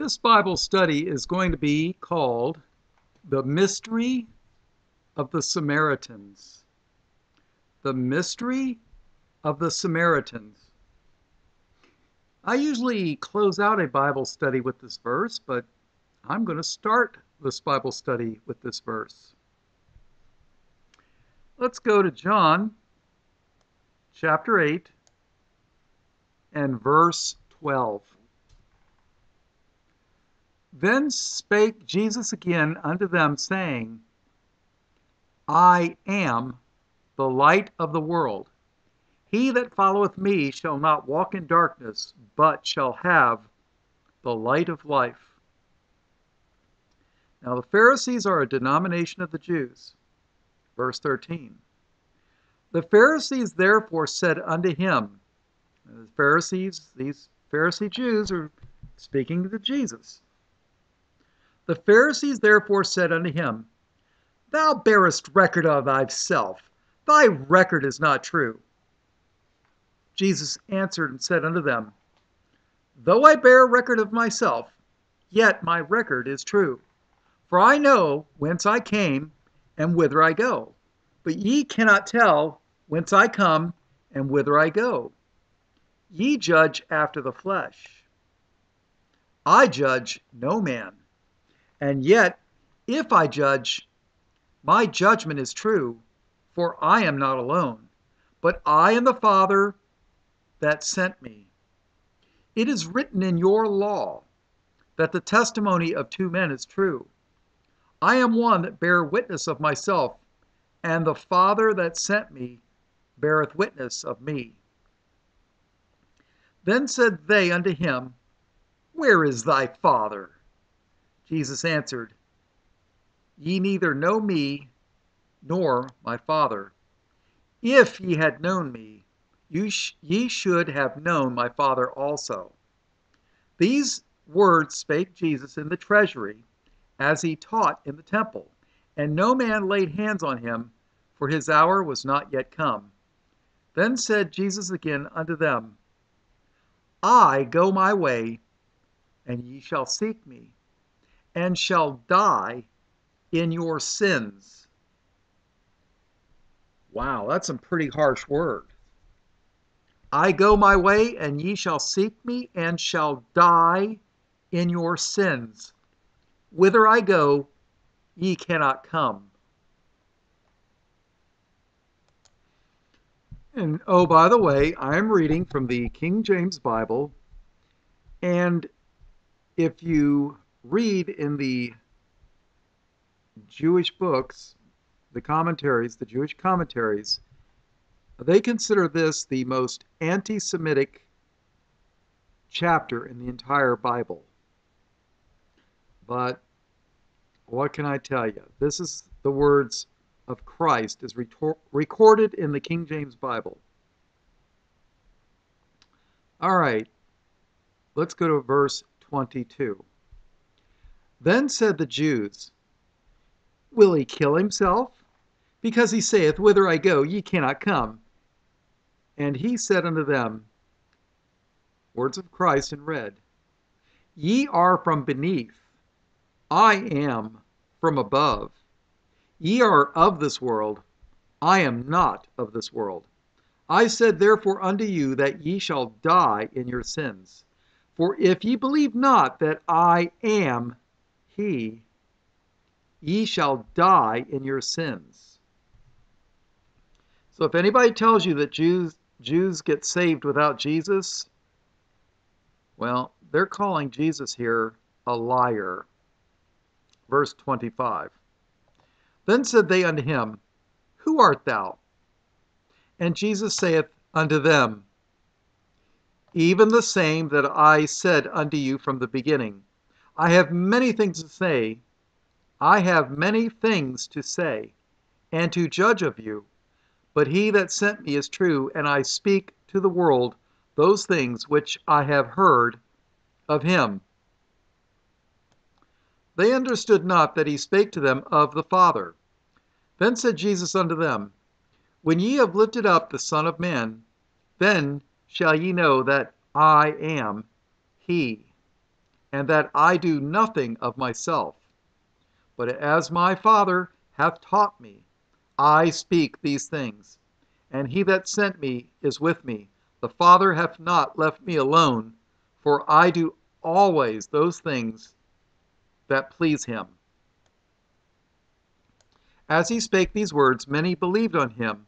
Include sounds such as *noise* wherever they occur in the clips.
This Bible study is going to be called The Mystery of the Samaritans. The Mystery of the Samaritans. I usually close out a Bible study with this verse, but I'm going to start this Bible study with this verse. Let's go to John chapter 8 and verse 12. Then spake Jesus again unto them, saying, I am the light of the world. He that followeth me shall not walk in darkness, but shall have the light of life. Now the Pharisees are a denomination of the Jews. Verse 13. The Pharisees therefore said unto him, the Pharisees, these Pharisee Jews are speaking to Jesus. The Pharisees therefore said unto him, Thou bearest record of thyself, thy record is not true. Jesus answered and said unto them, Though I bear record of myself, yet my record is true. For I know whence I came and whither I go. But ye cannot tell whence I come and whither I go. Ye judge after the flesh. I judge no man. And yet, if I judge, my judgment is true, for I am not alone, but I and the Father that sent me. It is written in your law that the testimony of two men is true. I am one that bear witness of myself, and the Father that sent me beareth witness of me. Then said they unto him, Where is thy Father? Jesus answered, Ye neither know me nor my Father. If ye had known me, sh ye should have known my Father also. These words spake Jesus in the treasury, as he taught in the temple, and no man laid hands on him, for his hour was not yet come. Then said Jesus again unto them, I go my way, and ye shall seek me and shall die in your sins. Wow, that's some pretty harsh word. I go my way, and ye shall seek me, and shall die in your sins. Whither I go, ye cannot come. And oh, by the way, I'm reading from the King James Bible. And if you read in the Jewish books, the commentaries, the Jewish commentaries, they consider this the most anti Semitic chapter in the entire Bible. But what can I tell you? This is the words of Christ as recorded in the King James Bible. All right, let's go to verse 22. Then said the Jews, Will he kill himself? Because he saith, Whither I go, ye cannot come. And he said unto them, Words of Christ in red, Ye are from beneath, I am from above. Ye are of this world, I am not of this world. I said therefore unto you that ye shall die in your sins. For if ye believe not that I am he, ye shall die in your sins. So if anybody tells you that Jews Jews get saved without Jesus, well, they're calling Jesus here a liar. Verse 25. Then said they unto him, Who art thou? And Jesus saith unto them, Even the same that I said unto you from the beginning. I have many things to say. I have many things to say, and to judge of you. But he that sent me is true, and I speak to the world those things which I have heard of him. They understood not that he spake to them of the Father. Then said Jesus unto them, When ye have lifted up the Son of Man, then shall ye know that I am he and that I do nothing of myself. But as my Father hath taught me, I speak these things. And he that sent me is with me. The Father hath not left me alone, for I do always those things that please him. As he spake these words, many believed on him.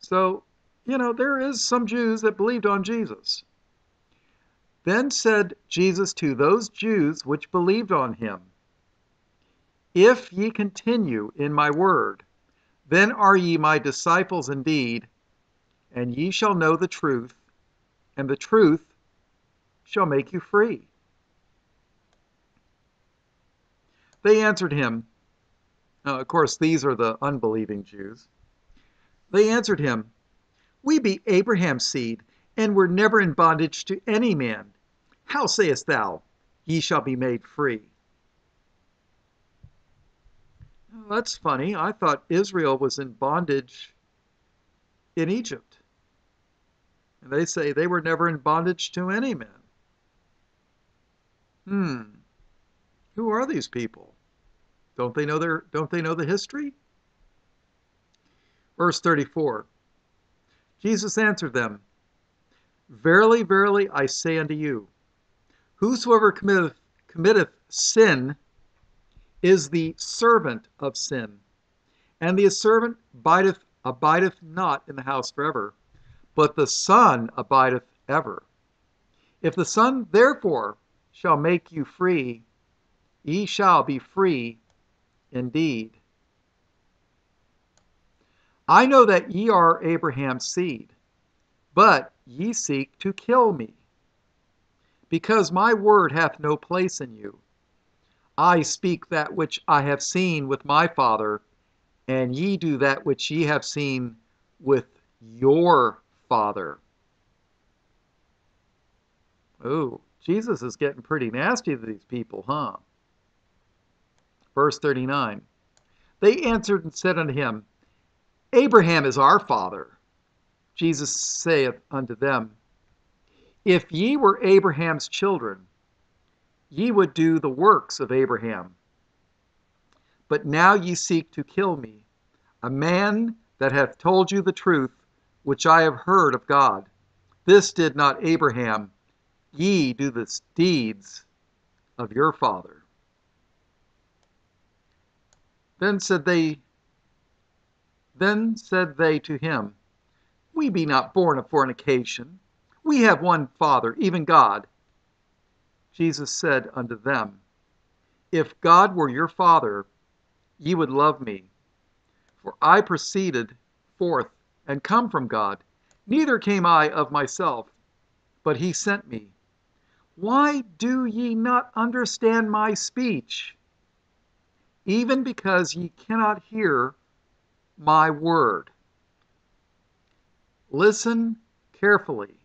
So, you know, there is some Jews that believed on Jesus. Then said Jesus to those Jews which believed on him, If ye continue in my word, then are ye my disciples indeed, and ye shall know the truth, and the truth shall make you free. They answered him, uh, of course, these are the unbelieving Jews. They answered him, We be Abraham's seed, and were never in bondage to any man. How sayest thou, Ye shall be made free? Well, that's funny. I thought Israel was in bondage in Egypt. And they say they were never in bondage to any man. Hmm. Who are these people? Don't they know their don't they know the history? Verse 34. Jesus answered them, Verily, verily, I say unto you, whosoever committeth, committeth sin is the servant of sin. And the servant abideth, abideth not in the house forever, but the Son abideth ever. If the Son therefore shall make you free, ye shall be free indeed. I know that ye are Abraham's seed, but ye seek to kill me, because my word hath no place in you. I speak that which I have seen with my father, and ye do that which ye have seen with your father. Oh, Jesus is getting pretty nasty to these people, huh? Verse 39 They answered and said unto him, Abraham is our father. Jesus saith unto them, If ye were Abraham's children, ye would do the works of Abraham. But now ye seek to kill me, a man that hath told you the truth, which I have heard of God. This did not Abraham. Ye do the deeds of your father. Then said they then said they to him, We be not born of fornication. We have one Father, even God. Jesus said unto them, If God were your Father, ye would love me. For I proceeded forth and come from God. Neither came I of myself, but he sent me. Why do ye not understand my speech? even because ye cannot hear my word. Listen carefully.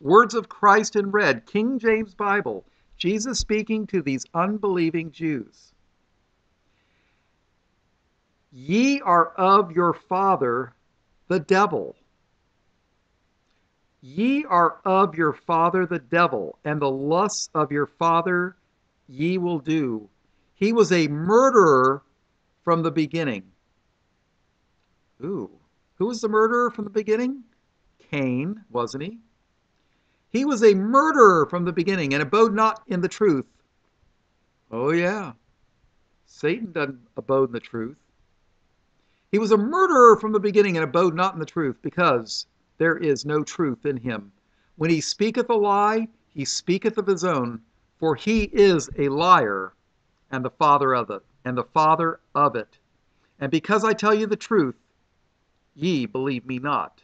Words of Christ in red, King James Bible, Jesus speaking to these unbelieving Jews. Ye are of your father, the devil. Ye are of your father, the devil, and the lusts of your father ye will do. He was a murderer from the beginning. Ooh, who was the murderer from the beginning? Cain, wasn't he? He was a murderer from the beginning and abode not in the truth. Oh, yeah. Satan doesn't abode in the truth. He was a murderer from the beginning and abode not in the truth, because there is no truth in him. When he speaketh a lie, he speaketh of his own, for he is a liar and the father of it, and the father of it. And because I tell you the truth, ye believe me not.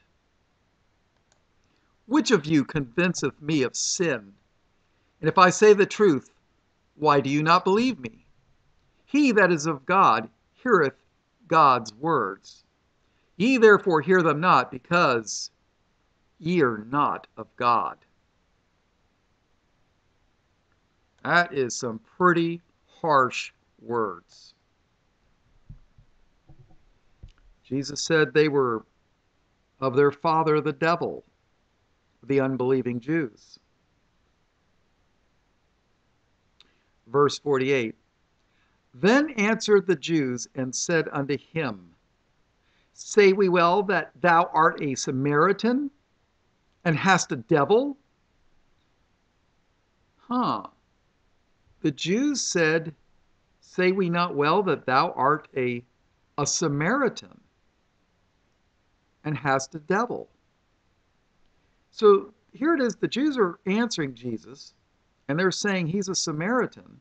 Which of you convinceth me of sin? And if I say the truth, why do you not believe me? He that is of God heareth God's words. Ye therefore hear them not, because ye are not of God. That is some pretty harsh words. Jesus said they were of their father the devil, the unbelieving Jews. Verse 48 Then answered the Jews and said unto him, Say we well that thou art a Samaritan and hast a devil? Huh. The Jews said, Say we not well that thou art a, a Samaritan and hast a devil? So here it is the Jews are answering Jesus and they're saying he's a Samaritan.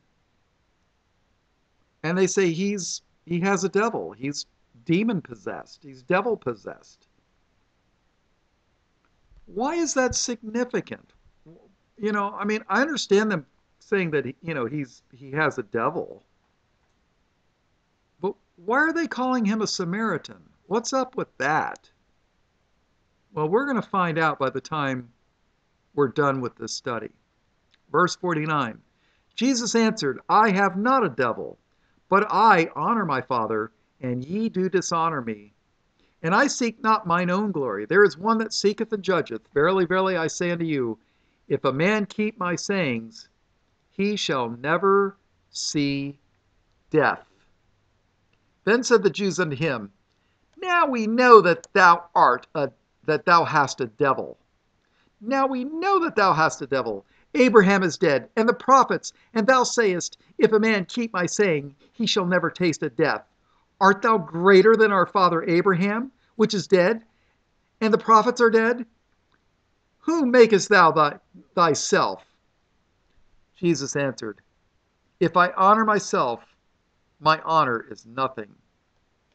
And they say he's he has a devil. He's demon possessed. He's devil possessed. Why is that significant? You know, I mean, I understand them saying that you know he's he has a devil. But why are they calling him a Samaritan? What's up with that? Well, we're going to find out by the time we're done with this study. Verse 49 Jesus answered, I have not a devil, but I honor my Father, and ye do dishonor me. And I seek not mine own glory. There is one that seeketh and judgeth. Verily, verily, I say unto you, if a man keep my sayings, he shall never see death. Then said the Jews unto him, Now we know that thou art a that thou hast a devil. Now we know that thou hast a devil. Abraham is dead, and the prophets, and thou sayest, If a man keep my saying, he shall never taste of death. Art thou greater than our father Abraham, which is dead, and the prophets are dead? Who makest thou thy, thyself? Jesus answered, If I honor myself, my honor is nothing.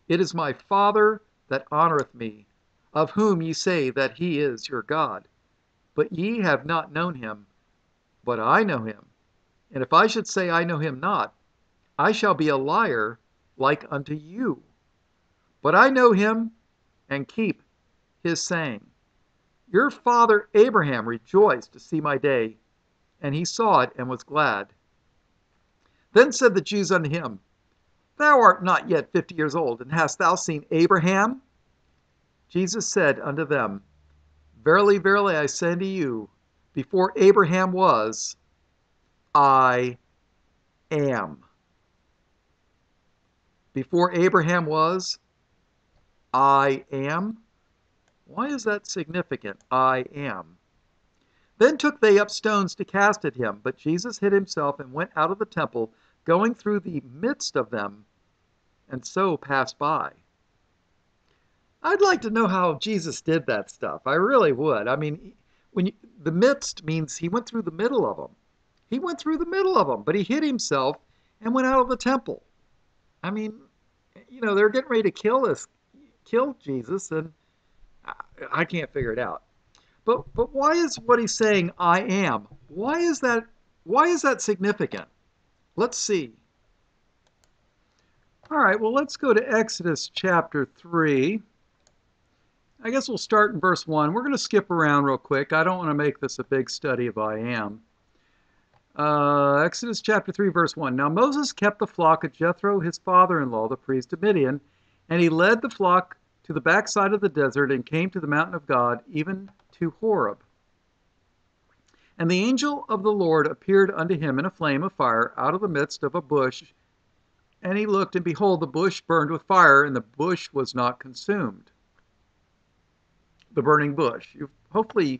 It is my Father that honoreth me, of whom ye say that he is your God. But ye have not known him but I know him. And if I should say I know him not, I shall be a liar like unto you. But I know him and keep his saying. Your father Abraham rejoiced to see my day, and he saw it and was glad. Then said the Jews unto him, Thou art not yet fifty years old, and hast thou seen Abraham? Jesus said unto them, Verily, verily, I say unto you, before Abraham was, I am. Before Abraham was, I am. Why is that significant? I am. Then took they up stones to cast at him, but Jesus hid himself and went out of the temple, going through the midst of them, and so passed by. I'd like to know how Jesus did that stuff. I really would. I mean, when you, the midst means he went through the middle of them. He went through the middle of them, but he hid himself and went out of the temple. I mean, you know, they're getting ready to kill us, kill Jesus, and I, I can't figure it out. But but why is what he's saying I am? Why is that why is that significant? Let's see. All right, well, let's go to Exodus chapter 3. I guess we'll start in verse 1. We're going to skip around real quick. I don't want to make this a big study of I am. Uh, Exodus chapter 3, verse 1. Now Moses kept the flock of Jethro, his father in law, the priest of Midian, and he led the flock to the backside of the desert and came to the mountain of God, even to Horeb. And the angel of the Lord appeared unto him in a flame of fire out of the midst of a bush. And he looked, and behold, the bush burned with fire, and the bush was not consumed the burning bush. you hopefully,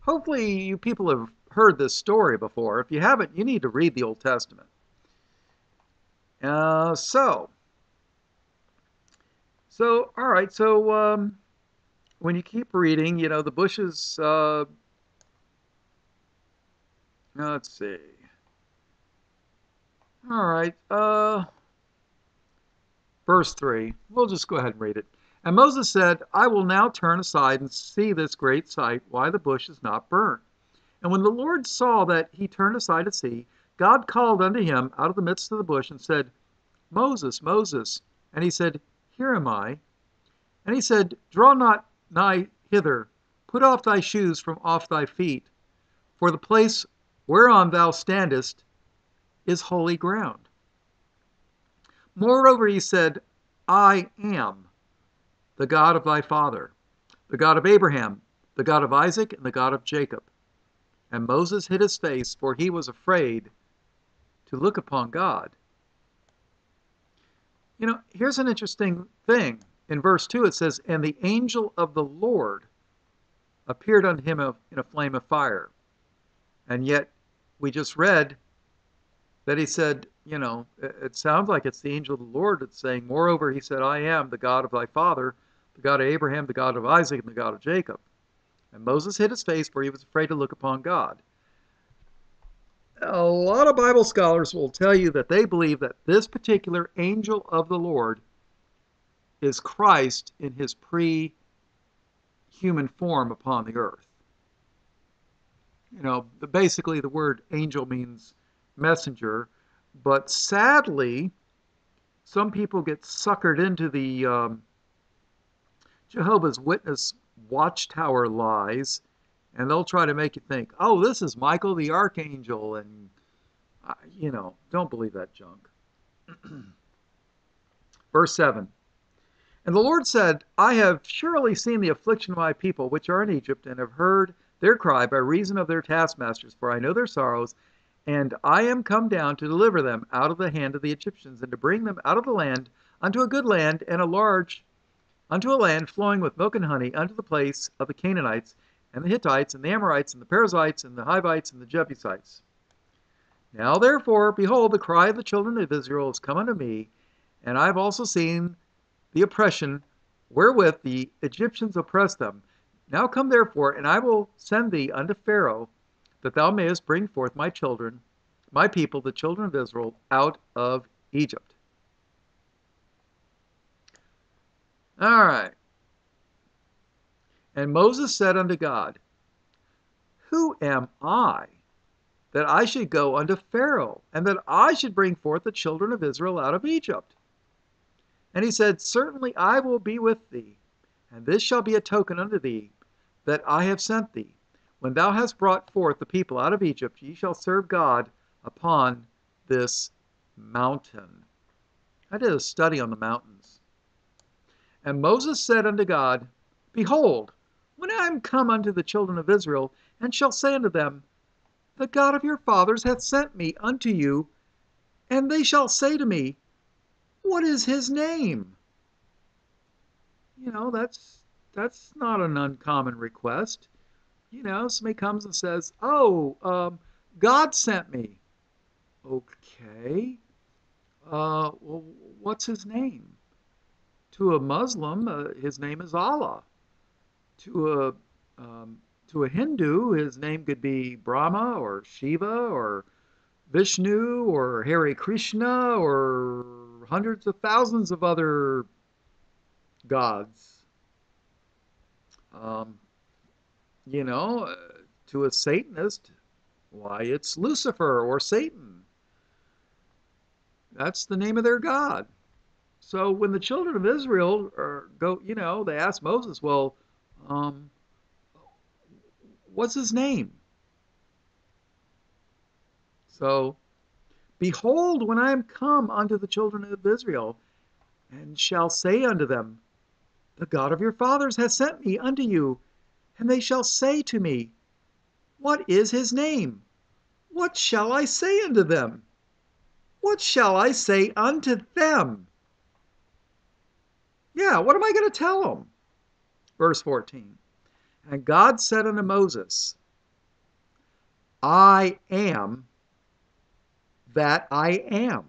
hopefully you people have heard this story before. If you haven't, you need to read the Old Testament. Uh, so, so all right. So um, when you keep reading, you know the bushes. Uh, let's see. All right. Uh, verse three. We'll just go ahead and read it. And Moses said, I will now turn aside and see this great sight, why the bush is not burnt. And when the Lord saw that he turned aside to see, God called unto him out of the midst of the bush and said, Moses, Moses. And he said, Here am I. And he said, Draw not nigh hither, put off thy shoes from off thy feet, for the place whereon thou standest is holy ground. Moreover, he said, I am the God of thy father, the God of Abraham, the God of Isaac, and the God of Jacob. And Moses hid his face, for he was afraid to look upon God. You know, here's an interesting thing. In verse 2, it says, And the angel of the Lord appeared unto him in a flame of fire. And yet, we just read that he said, you know, it sounds like it's the angel of the Lord that's saying, Moreover, he said, I am the God of thy father, the God of Abraham, the God of Isaac, and the God of Jacob. And Moses hid his face, for he was afraid to look upon God. A lot of Bible scholars will tell you that they believe that this particular angel of the Lord is Christ in his pre human form upon the earth. You know, basically the word angel means messenger, but sadly, some people get suckered into the um, Jehovah's Witness watchtower lies, and they'll try to make you think, oh, this is Michael the Archangel, and, uh, you know, don't believe that junk. *clears throat* Verse 7 And the Lord said, I have surely seen the affliction of my people which are in Egypt, and have heard their cry by reason of their taskmasters, for I know their sorrows, and I am come down to deliver them out of the hand of the Egyptians, and to bring them out of the land unto a good land and a large unto a land flowing with milk and honey, unto the place of the Canaanites, and the Hittites, and the Amorites, and the Perizzites, and the Hivites, and the Jebusites. Now therefore, behold, the cry of the children of Israel is come unto me, and I have also seen the oppression wherewith the Egyptians oppress them. Now come therefore, and I will send thee unto Pharaoh, that thou mayest bring forth my children, my people, the children of Israel, out of Egypt. All right. And Moses said unto God, Who am I that I should go unto Pharaoh, and that I should bring forth the children of Israel out of Egypt? And he said, Certainly I will be with thee, and this shall be a token unto thee that I have sent thee. When thou hast brought forth the people out of Egypt, ye shall serve God upon this mountain. I did a study on the mountains. And Moses said unto God, Behold, when I am come unto the children of Israel, and shall say unto them, The God of your fathers hath sent me unto you, and they shall say to me, What is his name? You know, that's that's not an uncommon request. You know, somebody comes and says, Oh, um, God sent me. Okay. Uh, well, what's his name? To a Muslim, uh, his name is Allah. To a um, to a Hindu, his name could be Brahma or Shiva or Vishnu or Hare Krishna or hundreds of thousands of other gods. Um, you know, uh, to a Satanist, why, it's Lucifer or Satan. That's the name of their God. So when the children of Israel are, go, you know, they ask Moses, well, um, what's his name? So, behold, when I am come unto the children of Israel, and shall say unto them, The God of your fathers hath sent me unto you, and they shall say to me, What is his name? What shall I say unto them? What shall I say unto them? Yeah, what am I going to tell them? Verse 14. And God said unto Moses, I am that I am.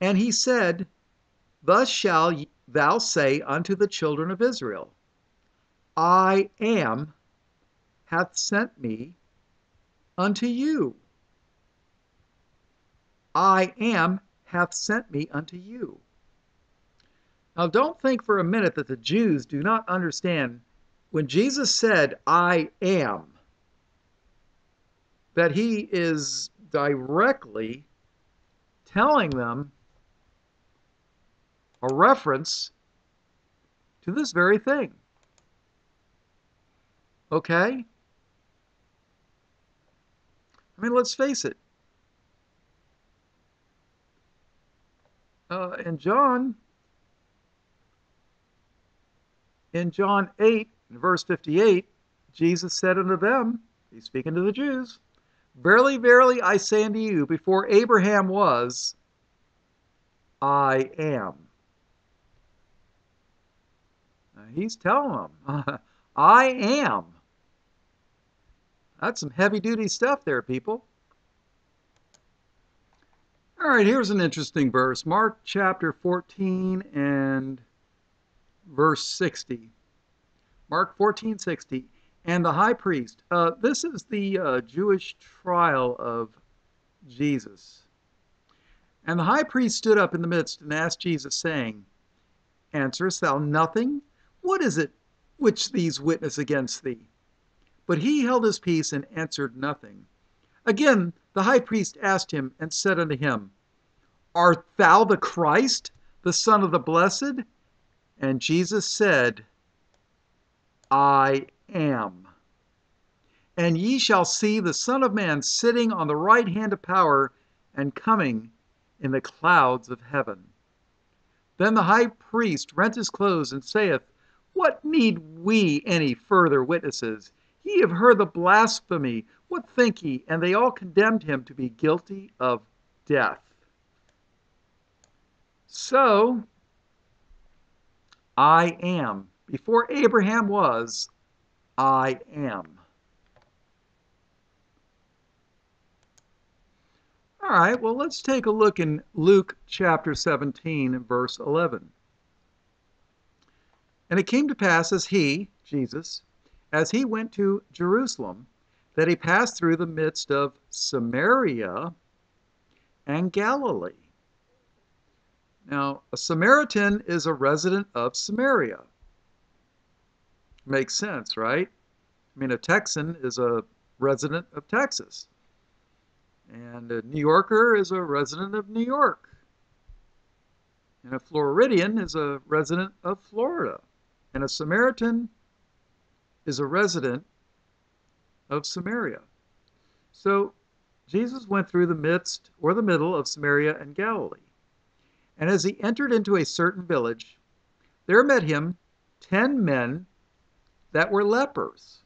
And he said, Thus shall thou say unto the children of Israel, I am hath sent me unto you. I am hath sent me unto you. Now, don't think for a minute that the Jews do not understand when Jesus said, I am, that he is directly telling them a reference to this very thing. Okay? I mean, let's face it. Uh, in John, in John 8, verse 58, Jesus said unto them, He's speaking to the Jews, Verily, verily, I say unto you, before Abraham was, I am. Now, he's telling them, *laughs* I am. That's some heavy duty stuff there, people. All right, here's an interesting verse Mark chapter 14 and verse 60. Mark 14, 60. And the high priest. Uh, this is the uh, Jewish trial of Jesus. And the high priest stood up in the midst and asked Jesus, saying, Answerest thou nothing? What is it which these witness against thee? But he held his peace and answered nothing. Again the high priest asked him and said unto him, Art thou the Christ, the Son of the Blessed? And Jesus said, I am. And ye shall see the Son of Man sitting on the right hand of power and coming in the clouds of heaven. Then the high priest rent his clothes and saith, What need we any further witnesses? Ye have heard the blasphemy. What think ye? And they all condemned him to be guilty of death. So, I am. Before Abraham was, I am. All right, well, let's take a look in Luke chapter 17 verse 11. And it came to pass as he, Jesus, as he went to Jerusalem, that he passed through the midst of Samaria and Galilee. Now, a Samaritan is a resident of Samaria. Makes sense, right? I mean, a Texan is a resident of Texas. And a New Yorker is a resident of New York. And a Floridian is a resident of Florida. And a Samaritan is a resident of Samaria. So Jesus went through the midst or the middle of Samaria and Galilee. And as he entered into a certain village, there met him ten men that were lepers.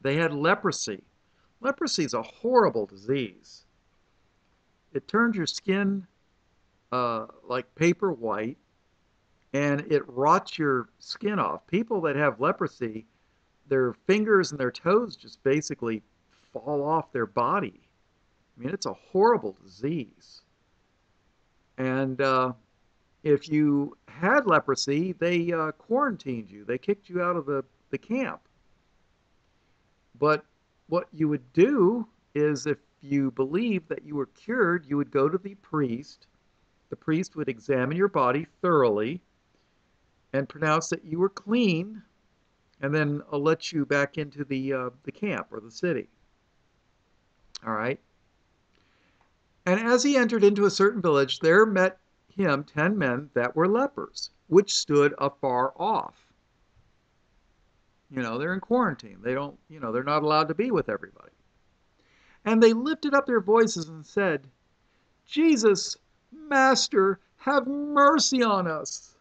They had leprosy. Leprosy is a horrible disease. It turns your skin uh, like paper white and it rots your skin off. People that have leprosy, their fingers and their toes just basically fall off their body. I mean, it's a horrible disease. And uh, if you had leprosy, they uh, quarantined you, they kicked you out of the, the camp. But what you would do is if you believed that you were cured, you would go to the priest. The priest would examine your body thoroughly and pronounce that you were clean, and then I'll let you back into the, uh, the camp or the city. All right. And as he entered into a certain village, there met him ten men that were lepers, which stood afar off. You know, they're in quarantine. They don't, you know, they're not allowed to be with everybody. And they lifted up their voices and said, Jesus, Master, have mercy on us.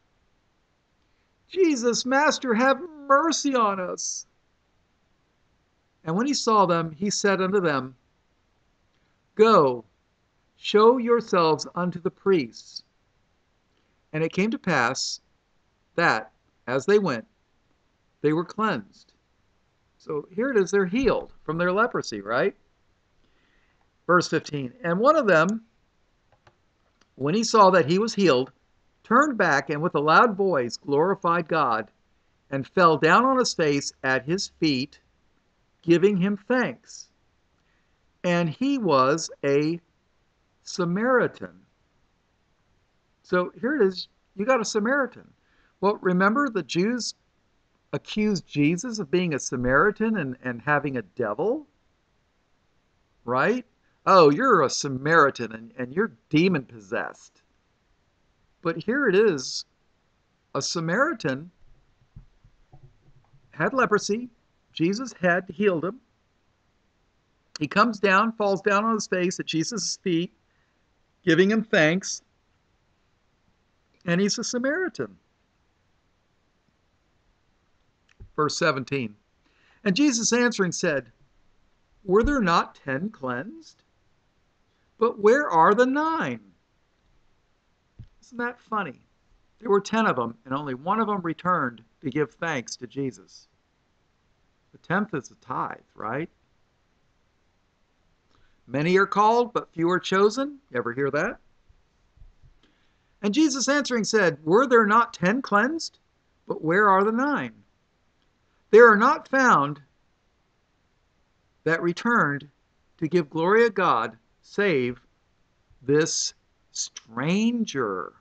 Jesus, Master, have mercy on us. And when he saw them, he said unto them, Go, show yourselves unto the priests. And it came to pass that, as they went, they were cleansed. So here it is, they're healed from their leprosy, right? Verse 15 And one of them, when he saw that he was healed, turned back and with a loud voice glorified God and fell down on his face at his feet, giving him thanks. And he was a Samaritan. So here it is you got a Samaritan. Well, remember the Jews accused Jesus of being a Samaritan and, and having a devil? Right? Oh, you're a Samaritan and, and you're demon possessed. But here it is a Samaritan had leprosy. Jesus had healed him. He comes down, falls down on his face at Jesus' feet, giving him thanks. And he's a Samaritan. Verse 17. And Jesus answering said, Were there not ten cleansed? But where are the nine? Isn't that funny? There were ten of them, and only one of them returned to give thanks to Jesus. The tenth is a tithe, right? Many are called, but few are chosen. You ever hear that? And Jesus answering said, Were there not ten cleansed? But where are the nine? There are not found that returned to give glory to God, save this stranger.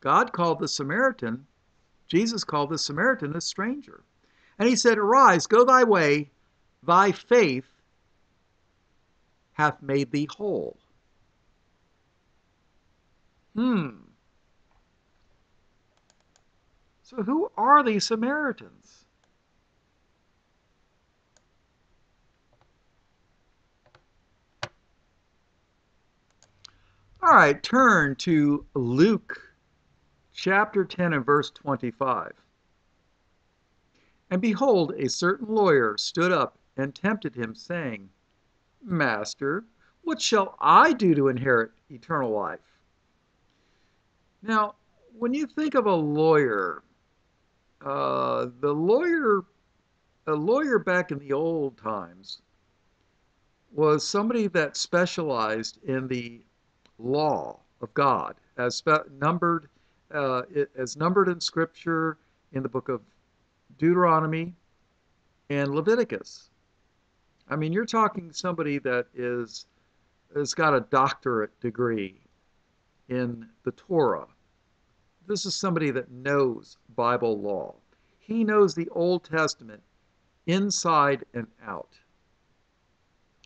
God called the Samaritan, Jesus called the Samaritan a stranger. And he said, Arise, go thy way, thy faith hath made thee whole. Hmm. So, who are these Samaritans? All right, turn to Luke chapter 10 and verse 25. And behold, a certain lawyer stood up and tempted him, saying, Master, what shall I do to inherit eternal life? Now, when you think of a lawyer, uh, the lawyer, a lawyer back in the old times, was somebody that specialized in the law of God, as numbered, uh, as numbered in Scripture in the book of Deuteronomy and Leviticus. I mean, you're talking somebody that is has got a doctorate degree in the Torah. This is somebody that knows Bible law. He knows the Old Testament inside and out.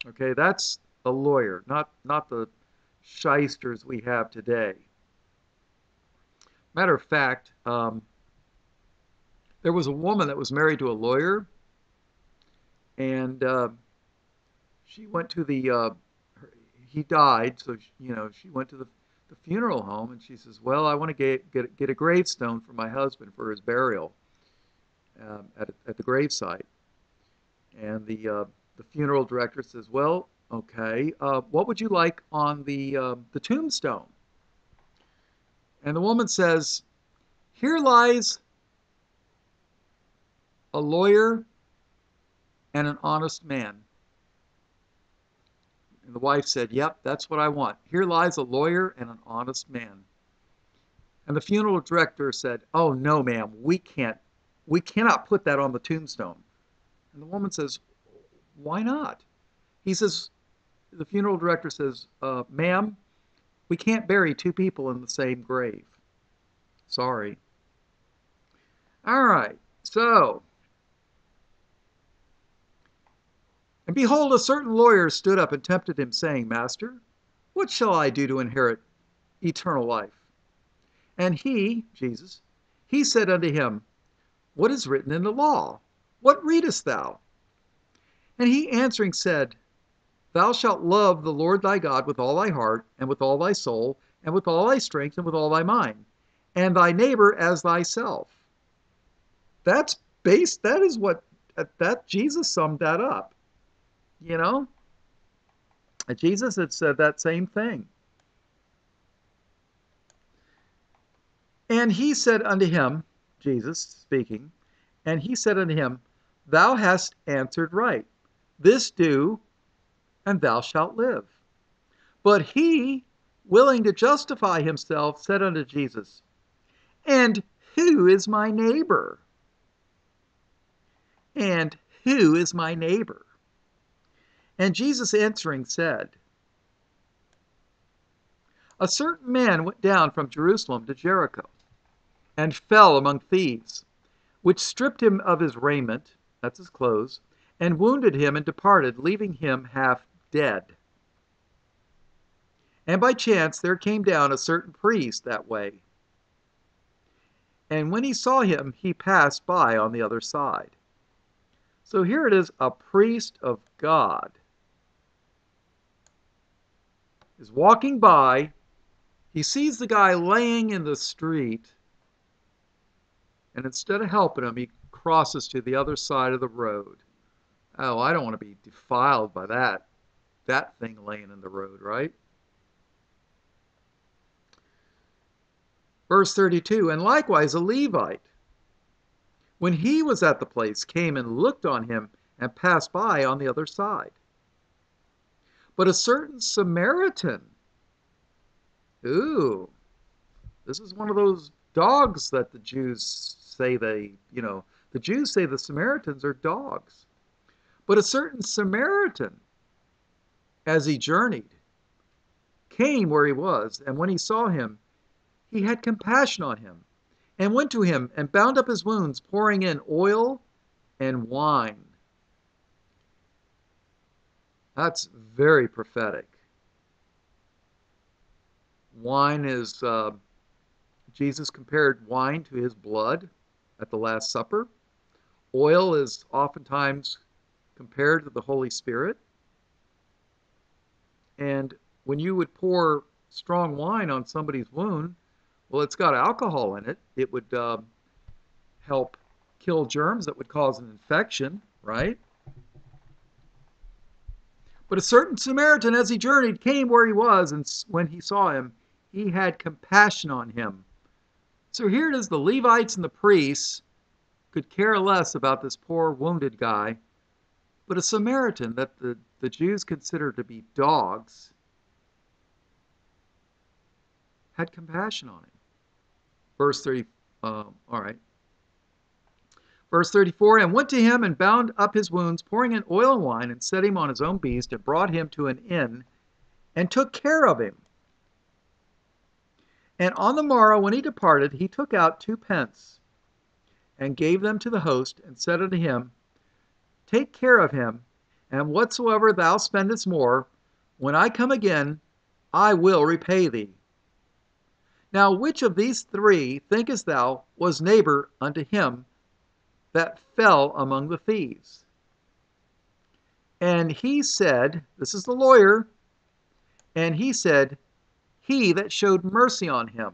Okay, that's a lawyer, not not the shysters we have today. Matter of fact, um, there was a woman that was married to a lawyer, and uh, she went to the uh, her, he died so she, you know she went to the, the funeral home and she says well i want to get, get, get a gravestone for my husband for his burial um, at, at the gravesite. And the uh, the funeral director says well okay uh, what would you like on the uh, the tombstone? And the woman says here lies a lawyer and an honest man and the wife said, Yep, that's what I want. Here lies a lawyer and an honest man. And the funeral director said, Oh, no, ma'am, we can't. We cannot put that on the tombstone. And the woman says, Why not? He says, The funeral director says, uh, Ma'am, we can't bury two people in the same grave. Sorry. All right, so And behold, a certain lawyer stood up and tempted him, saying, Master, what shall I do to inherit eternal life? And he, Jesus, he said unto him, What is written in the law? What readest thou? And he answering said, Thou shalt love the Lord thy God with all thy heart, and with all thy soul, and with all thy strength, and with all thy mind, and thy neighbor as thyself. That's based, that is what, that Jesus summed that up. You know? Jesus had said that same thing. And he said unto him, Jesus speaking, and he said unto him, Thou hast answered right. This do, and thou shalt live. But he, willing to justify himself, said unto Jesus, And who is my neighbor? And who is my neighbor? And Jesus answering said, A certain man went down from Jerusalem to Jericho, and fell among thieves, which stripped him of his raiment, that's his clothes, and wounded him and departed, leaving him half dead. And by chance there came down a certain priest that way. And when he saw him, he passed by on the other side. So here it is a priest of God is walking by. He sees the guy laying in the street, and instead of helping him, he crosses to the other side of the road. Oh, I don't want to be defiled by that that thing laying in the road, right? Verse 32 And likewise a Levite, when he was at the place, came and looked on him and passed by on the other side. But a certain Samaritan, ooh, this is one of those dogs that the Jews say they, you know, the Jews say the Samaritans are dogs. But a certain Samaritan, as he journeyed, came where he was, and when he saw him, he had compassion on him, and went to him and bound up his wounds, pouring in oil and wine. That's very prophetic. Wine is, uh, Jesus compared wine to his blood at the Last Supper. Oil is oftentimes compared to the Holy Spirit. And when you would pour strong wine on somebody's wound, well, it's got alcohol in it. It would uh, help kill germs that would cause an infection, right? But a certain Samaritan, as he journeyed, came where he was, and when he saw him, he had compassion on him. So here it is the Levites and the priests could care less about this poor wounded guy, but a Samaritan that the, the Jews considered to be dogs had compassion on him. Verse 30, uh, all right. Verse 34 And went to him and bound up his wounds, pouring in oil and wine, and set him on his own beast, and brought him to an inn, and took care of him. And on the morrow, when he departed, he took out two pence, and gave them to the host, and said unto him, Take care of him, and whatsoever thou spendest more, when I come again, I will repay thee. Now, which of these three thinkest thou was neighbor unto him that fell among the thieves? And he said, This is the lawyer, and he said, He that showed mercy on him.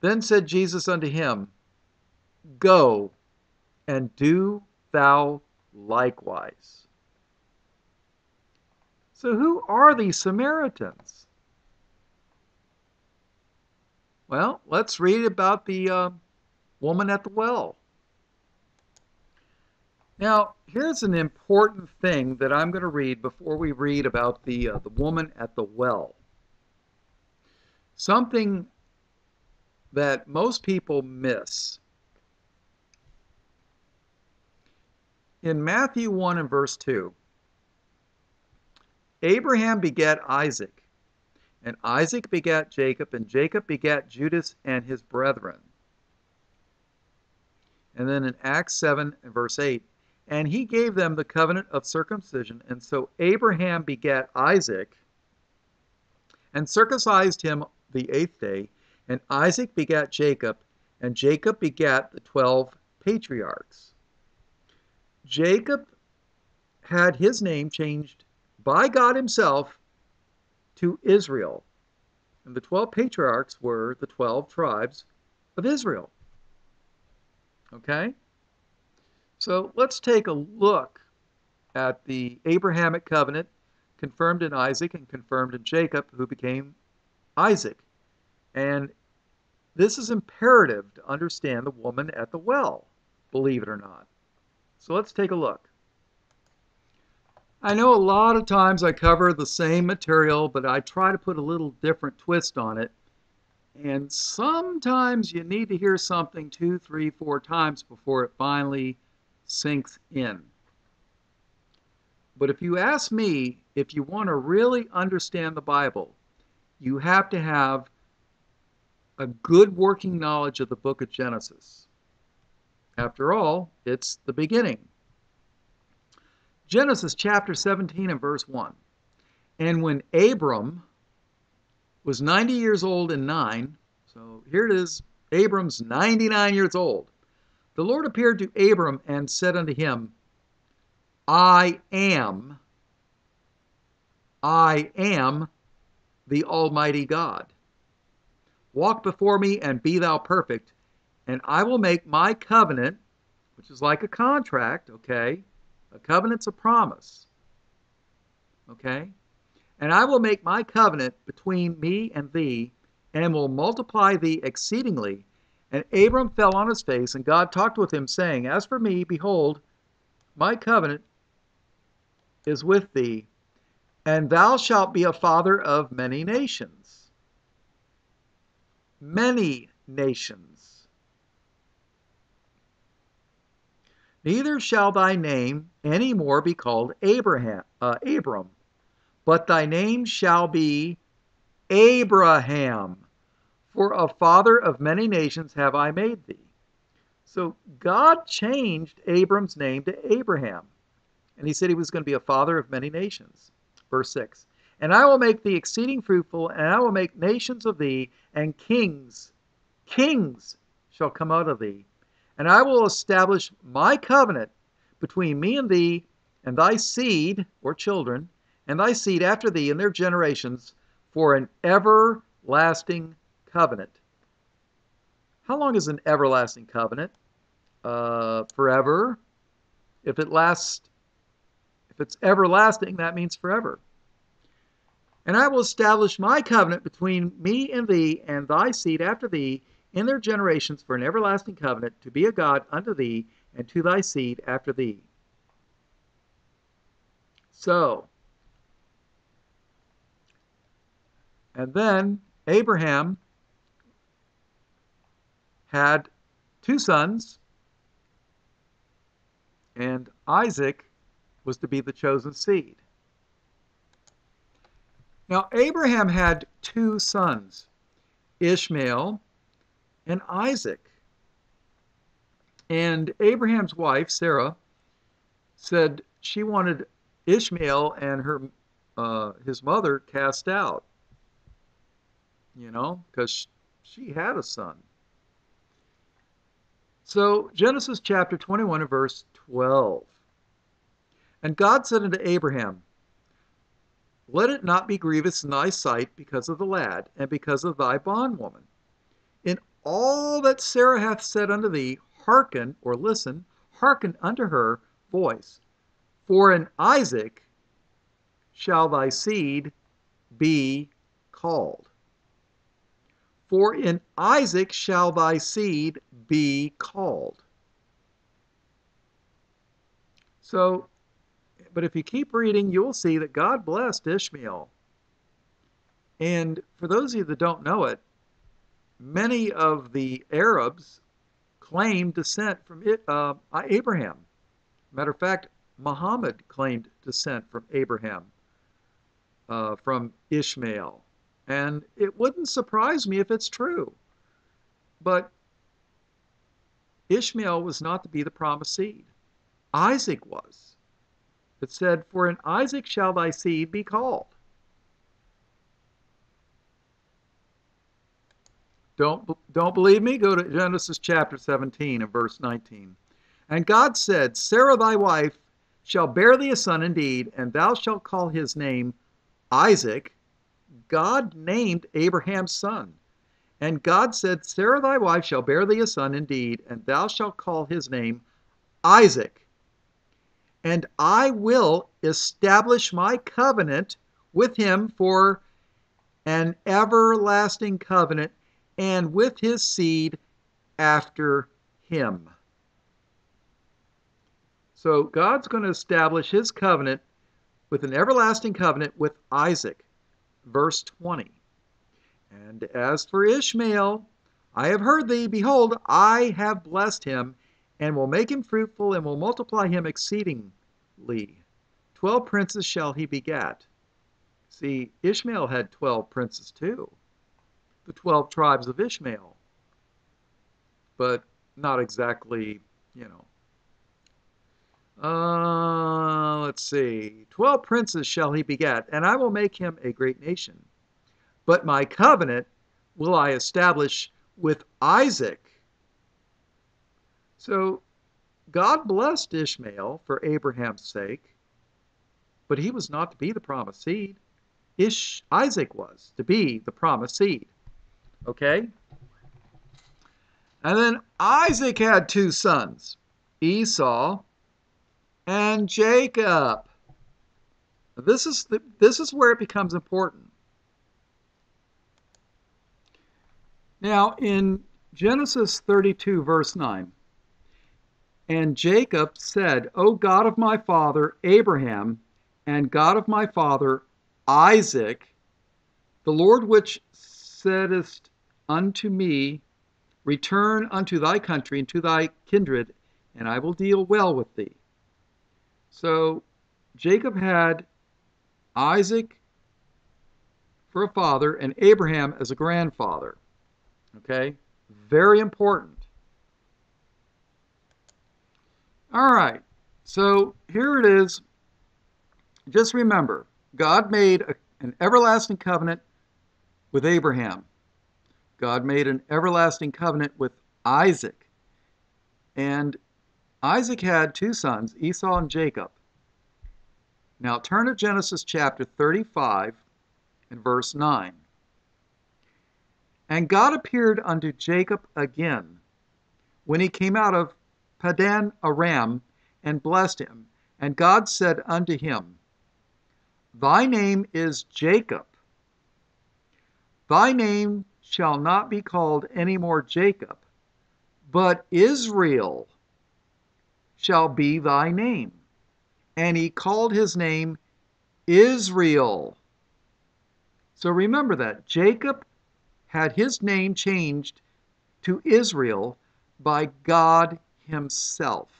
Then said Jesus unto him, Go and do thou likewise. So, who are these Samaritans? Well, let's read about the uh, woman at the well. Now, here's an important thing that I'm going to read before we read about the, uh, the woman at the well. Something that most people miss. In Matthew 1 and verse 2, Abraham begat Isaac, and Isaac begat Jacob, and Jacob begat Judas and his brethren. And then in Acts 7 and verse 8, and he gave them the covenant of circumcision. And so Abraham begat Isaac and circumcised him the eighth day. And Isaac begat Jacob, and Jacob begat the twelve patriarchs. Jacob had his name changed by God himself to Israel. And the 12 patriarchs were the 12 tribes of Israel. Okay? So let's take a look at the Abrahamic covenant confirmed in Isaac and confirmed in Jacob, who became Isaac. And this is imperative to understand the woman at the well, believe it or not. So let's take a look. I know a lot of times I cover the same material, but I try to put a little different twist on it. And sometimes you need to hear something two, three, four times before it finally sinks in. But if you ask me, if you want to really understand the Bible, you have to have a good working knowledge of the book of Genesis. After all, it's the beginning. Genesis chapter 17 and verse 1. And when Abram was 90 years old and nine, so here it is, Abram's 99 years old. The Lord appeared to Abram and said unto him, I am, I am the Almighty God. Walk before me and be thou perfect, and I will make my covenant, which is like a contract, okay? A covenant's a promise. Okay? And I will make my covenant between me and thee, and will multiply thee exceedingly. And Abram fell on his face, and God talked with him, saying, As for me, behold, my covenant is with thee, and thou shalt be a father of many nations. Many nations. Neither shall thy name any more be called Abraham, uh, Abram, but thy name shall be Abraham, for a father of many nations have I made thee. So God changed Abram's name to Abraham, and he said he was going to be a father of many nations. Verse 6 And I will make thee exceeding fruitful, and I will make nations of thee, and kings, kings shall come out of thee. And I will establish my covenant between me and thee, and thy seed, or children, and thy seed after thee in their generations, for an everlasting covenant. How long is an everlasting covenant? Uh, forever. If it lasts, if it's everlasting, that means forever. And I will establish my covenant between me and thee and thy seed after thee in their generations for an everlasting covenant to be a God unto thee and to thy seed after thee. So, and then Abraham had two sons, and Isaac was to be the chosen seed. Now, Abraham had two sons, Ishmael and Isaac. And Abraham's wife, Sarah, said she wanted Ishmael and her uh, his mother cast out. You know, because she had a son. So, Genesis chapter 21 and verse 12. And God said unto Abraham, Let it not be grievous in thy sight because of the lad, and because of thy bondwoman. In all that Sarah hath said unto thee, hearken, or listen, hearken unto her voice. For in Isaac shall thy seed be called. For in Isaac shall thy seed be called. So, but if you keep reading, you'll see that God blessed Ishmael. And for those of you that don't know it, many of the Arabs claim descent from uh, Abraham. Matter of fact, Muhammad claimed descent from Abraham, uh, from Ishmael. And it wouldn't surprise me if it's true. But Ishmael was not to be the promised seed. Isaac was. It said, For in Isaac shall thy seed be called. Don't, don't believe me? Go to Genesis chapter 17 and verse 19. And God said, Sarah thy wife shall bear thee a son indeed, and thou shalt call his name Isaac, God named Abraham's son. And God said, Sarah thy wife shall bear thee a son indeed, and thou shalt call his name Isaac. And I will establish my covenant with him for an everlasting covenant, and with his seed after him. So God's going to establish his covenant with an everlasting covenant with Isaac verse 20. And as for Ishmael, I have heard thee, behold, I have blessed him, and will make him fruitful, and will multiply him exceedingly. Twelve princes shall he begat. See, Ishmael had twelve princes too, the twelve tribes of Ishmael. But not exactly, you know, uh, let's see. Twelve princes shall he beget, and I will make him a great nation. But my covenant will I establish with Isaac. So God blessed Ishmael for Abraham's sake, but he was not to be the promised seed. Ish, Isaac was to be the promised seed. Okay? And then Isaac had two sons, Esau and Jacob. This is the, this is where it becomes important. Now in Genesis 32 verse 9, and Jacob said, O God of my father Abraham, and God of my father Isaac, the Lord which saidest unto me, Return unto thy country and to thy kindred, and I will deal well with thee. So Jacob had Isaac for a father and Abraham as a grandfather. Okay? Very important. All right. So here it is. Just remember, God made a, an everlasting covenant with Abraham. God made an everlasting covenant with Isaac. And Isaac had two sons, Esau and Jacob. Now turn to Genesis chapter 35 and verse 9. And God appeared unto Jacob again when he came out of Padan Aram and blessed him. And God said unto him, Thy name is Jacob. Thy name shall not be called any more Jacob, but Israel shall be thy name. And he called his name Israel. So remember that. Jacob had his name changed to Israel by God himself.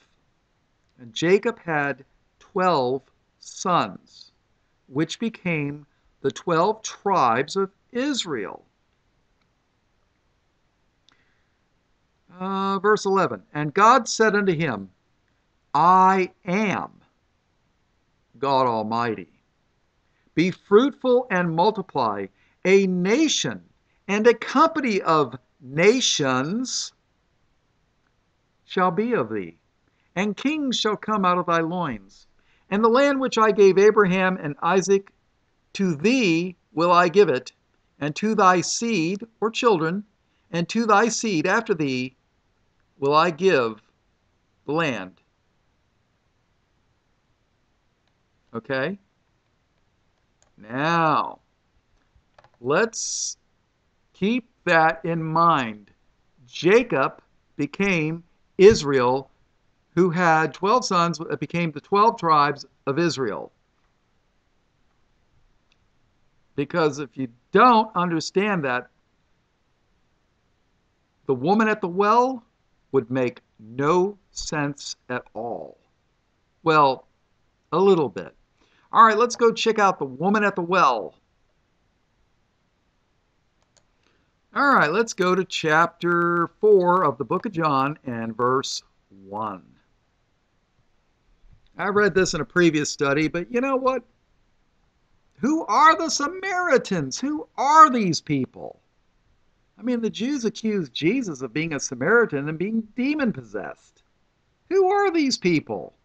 And Jacob had 12 sons, which became the 12 tribes of Israel. Uh, verse 11 And God said unto him, I am God Almighty. Be fruitful and multiply. A nation and a company of nations shall be of thee, and kings shall come out of thy loins. And the land which I gave Abraham and Isaac, to thee will I give it, and to thy seed or children, and to thy seed after thee will I give the land. Okay? Now, let's keep that in mind. Jacob became Israel, who had 12 sons that became the 12 tribes of Israel. Because if you don't understand that, the woman at the well would make no sense at all. Well, a little bit. All right, let's go check out the woman at the well. All right, let's go to chapter 4 of the book of John and verse 1. I read this in a previous study, but you know what? Who are the Samaritans? Who are these people? I mean, the Jews accused Jesus of being a Samaritan and being demon possessed. Who are these people?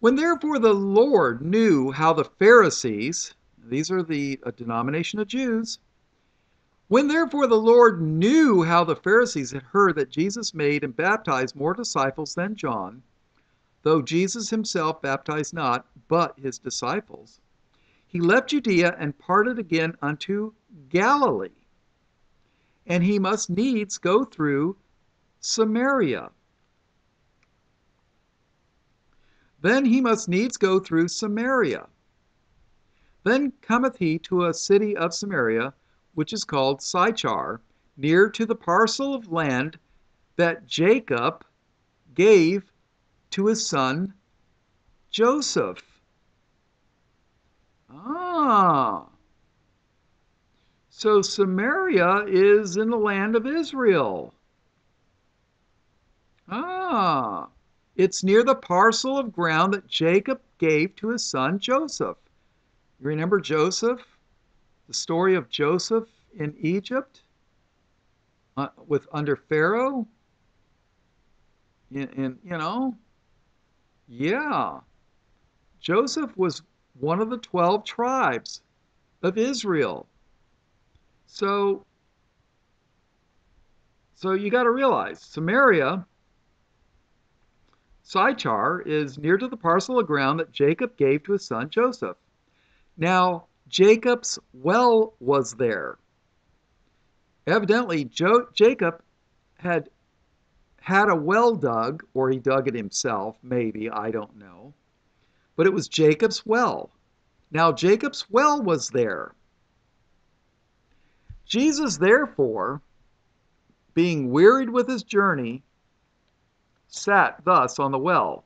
When therefore the Lord knew how the Pharisees, these are the denomination of Jews, when therefore the Lord knew how the Pharisees had heard that Jesus made and baptized more disciples than John, though Jesus himself baptized not, but his disciples, he left Judea and parted again unto Galilee and he must needs go through Samaria. Then he must needs go through Samaria. Then cometh he to a city of Samaria, which is called Sychar, near to the parcel of land that Jacob gave to his son Joseph. Ah, so Samaria is in the land of Israel. Ah, it's near the parcel of ground that Jacob gave to his son Joseph. You remember Joseph? The story of Joseph in Egypt uh, with under Pharaoh? In, in, you know, yeah. Joseph was one of the 12 tribes of Israel. So, so you got to realize Samaria, Sychar is near to the parcel of ground that Jacob gave to his son Joseph. Now, Jacob's well was there. Evidently, jo- Jacob had had a well dug, or he dug it himself, maybe, I don't know. But it was Jacob's well. Now, Jacob's well was there. Jesus, therefore, being wearied with his journey, sat thus on the well.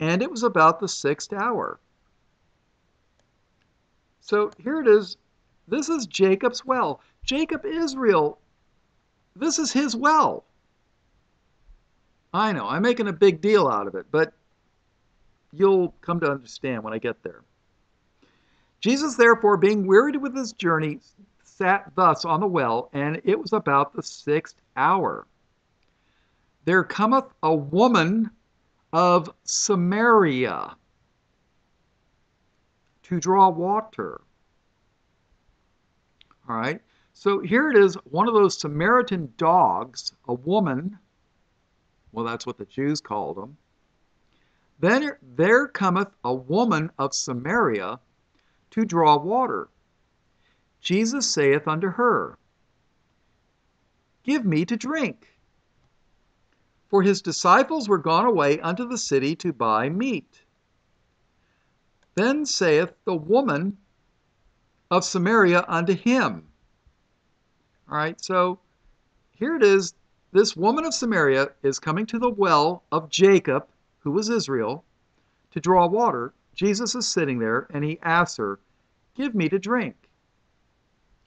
And it was about the sixth hour. So here it is. This is Jacob's well. Jacob Israel, this is his well. I know, I'm making a big deal out of it, but you'll come to understand when I get there. Jesus, therefore, being wearied with his journey, sat thus on the well, and it was about the sixth hour. There cometh a woman of Samaria to draw water. All right, so here it is one of those Samaritan dogs, a woman. Well, that's what the Jews called them. Then there cometh a woman of Samaria to draw water. Jesus saith unto her, Give me to drink. For his disciples were gone away unto the city to buy meat. Then saith the woman of Samaria unto him. All right, so here it is. This woman of Samaria is coming to the well of Jacob, who was Israel, to draw water. Jesus is sitting there and he asks her, Give me to drink.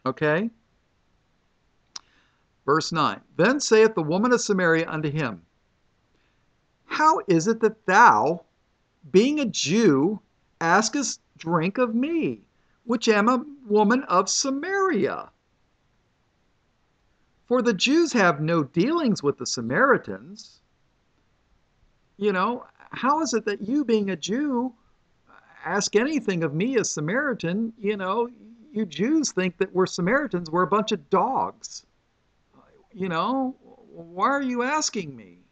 Okay? Verse 9 Then saith the woman of Samaria unto him, How is it that thou, being a Jew, askest drink of me, which am a woman of Samaria? For the Jews have no dealings with the Samaritans. You know, how is it that you, being a Jew, ask anything of me, a Samaritan? You know, you Jews think that we're Samaritans, we're a bunch of dogs. You know, why are you asking me?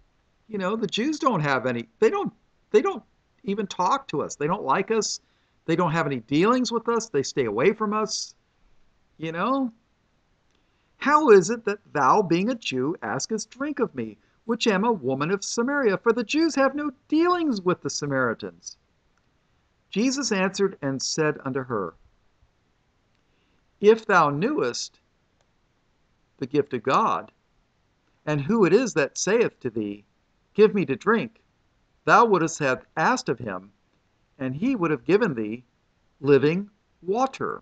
You know, the Jews don't have any, they don't, they don't even talk to us. They don't like us. They don't have any dealings with us. They stay away from us. You know, how is it that thou, being a Jew, askest drink of me, which am a woman of Samaria? For the Jews have no dealings with the Samaritans. Jesus answered and said unto her, if thou knewest the gift of God, and who it is that saith to thee, Give me to drink, thou wouldst have asked of him, and he would have given thee living water.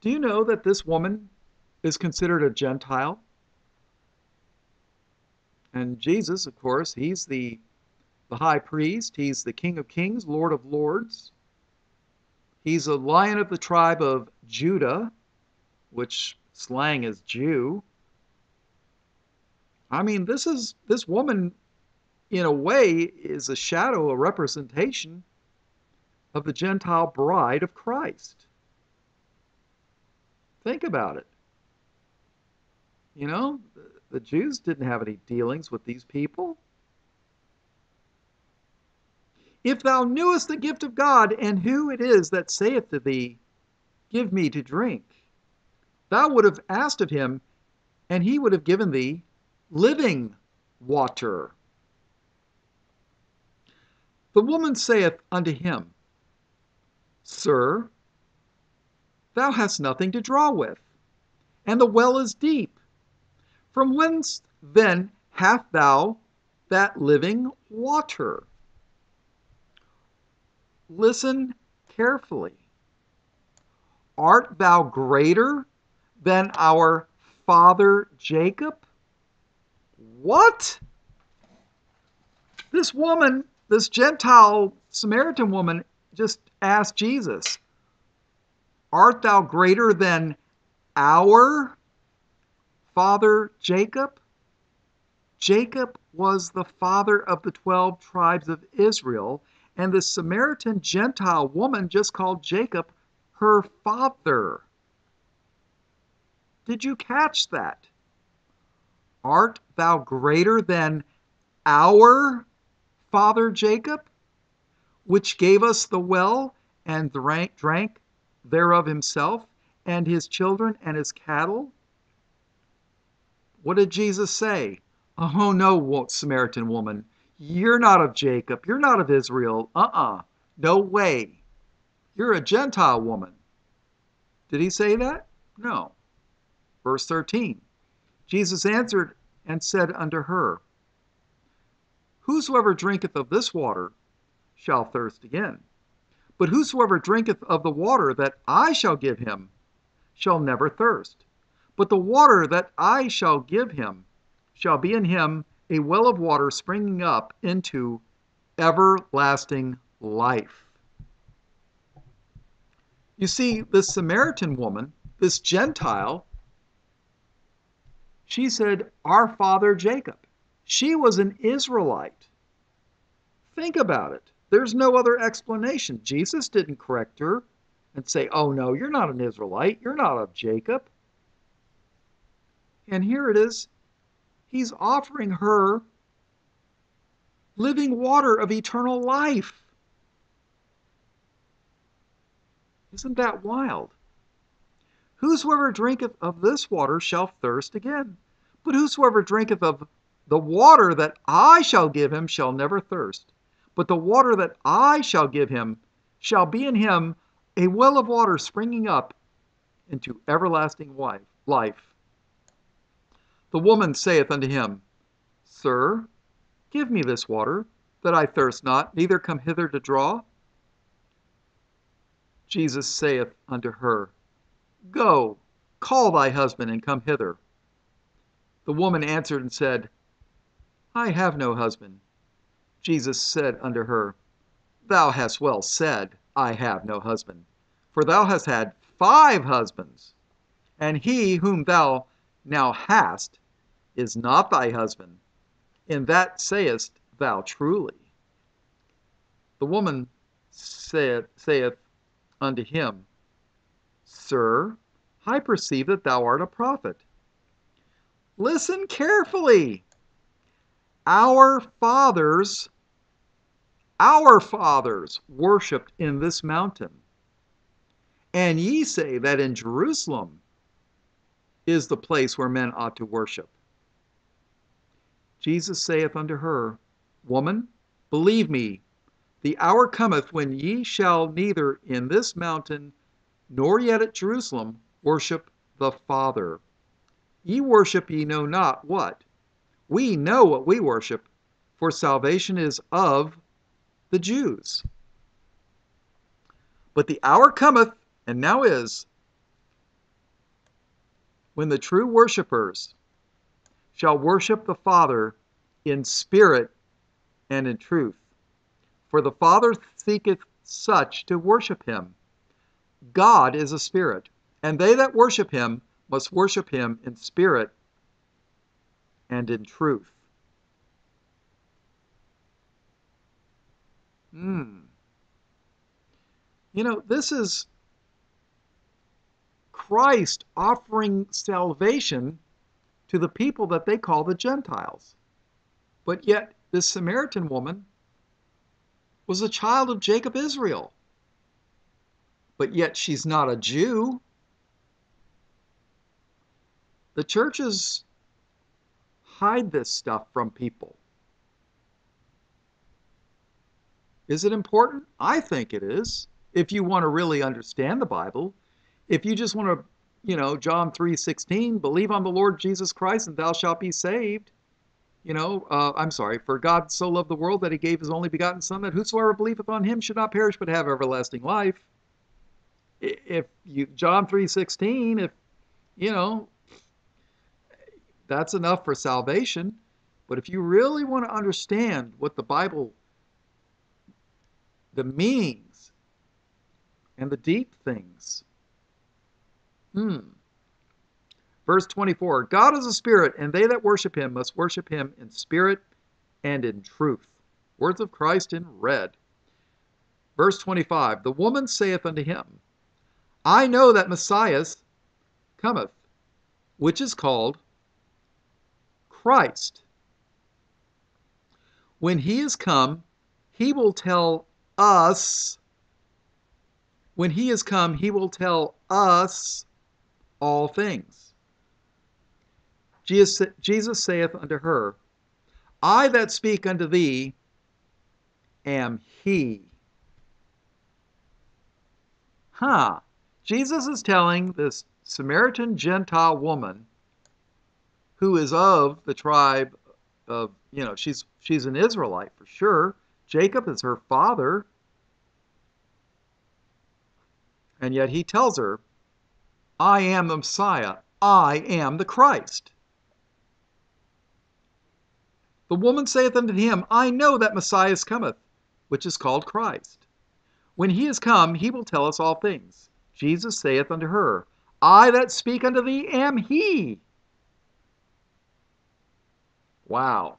Do you know that this woman is considered a Gentile? And Jesus, of course, he's the, the high priest, he's the King of kings, Lord of lords. He's a lion of the tribe of Judah, which slang is Jew. I mean, this is this woman in a way is a shadow, a representation of the Gentile bride of Christ. Think about it. You know, the Jews didn't have any dealings with these people. If thou knewest the gift of God, and who it is that saith to thee, Give me to drink, thou would have asked of him, and he would have given thee living water. The woman saith unto him, Sir, thou hast nothing to draw with, and the well is deep. From whence then hast thou that living water? Listen carefully. Art thou greater than our father Jacob? What? This woman, this Gentile Samaritan woman, just asked Jesus, Art thou greater than our father Jacob? Jacob was the father of the 12 tribes of Israel and the Samaritan Gentile woman just called Jacob her father. Did you catch that? Art thou greater than our father Jacob, which gave us the well and drank, drank thereof himself, and his children and his cattle? What did Jesus say? Oh, no, Samaritan woman. You're not of Jacob. You're not of Israel. Uh uh-uh. uh. No way. You're a Gentile woman. Did he say that? No. Verse 13 Jesus answered and said unto her, Whosoever drinketh of this water shall thirst again. But whosoever drinketh of the water that I shall give him shall never thirst. But the water that I shall give him shall be in him a well of water springing up into everlasting life. You see, this Samaritan woman, this Gentile, she said, Our father Jacob. She was an Israelite. Think about it. There's no other explanation. Jesus didn't correct her and say, Oh, no, you're not an Israelite. You're not of Jacob. And here it is. He's offering her living water of eternal life. Isn't that wild? Whosoever drinketh of this water shall thirst again. But whosoever drinketh of the water that I shall give him shall never thirst. But the water that I shall give him shall be in him a well of water springing up into everlasting life. The woman saith unto him, Sir, give me this water, that I thirst not, neither come hither to draw. Jesus saith unto her, Go, call thy husband, and come hither. The woman answered and said, I have no husband. Jesus said unto her, Thou hast well said, I have no husband. For thou hast had five husbands, and he whom thou now hast is not thy husband. In that sayest thou truly. The woman saith, saith unto him, Sir, I perceive that thou art a prophet. Listen carefully. Our fathers, our fathers worshipped in this mountain. And ye say that in Jerusalem is the place where men ought to worship. Jesus saith unto her, Woman, believe me, the hour cometh when ye shall neither in this mountain nor yet at Jerusalem worship the Father. Ye worship ye know not what. We know what we worship, for salvation is of the Jews. But the hour cometh, and now is, when the true worshippers shall worship the Father in spirit and in truth. For the Father seeketh such to worship him. God is a spirit, and they that worship him must worship him in spirit and in truth. Hmm. You know, this is Christ offering salvation to the people that they call the Gentiles. But yet, this Samaritan woman was a child of Jacob Israel. But yet, she's not a Jew. The churches hide this stuff from people. Is it important? I think it is. If you want to really understand the Bible, if you just want to, you know, John 3:16, believe on the Lord Jesus Christ and thou shalt be saved. You know, uh, I'm sorry, for God so loved the world that he gave his only begotten Son, that whosoever believeth on him should not perish but have everlasting life. If you John 3:16, if you know, that's enough for salvation. But if you really want to understand what the Bible, the meanings and the deep things, hmm, Verse 24 God is a spirit, and they that worship him must worship him in spirit and in truth. Words of Christ in red. Verse 25 The woman saith unto him, I know that Messiah cometh, which is called Christ. When he is come, he will tell us. When he is come, he will tell us all things. Jesus, Jesus saith unto her, I that speak unto thee am he. Huh. Jesus is telling this Samaritan Gentile woman who is of the tribe of, you know, she's she's an Israelite for sure. Jacob is her father. And yet he tells her, I am the Messiah. I am the Christ. The woman saith unto him, I know that Messiah cometh, which is called Christ. When he is come, he will tell us all things. Jesus saith unto her, I that speak unto thee am he. Wow.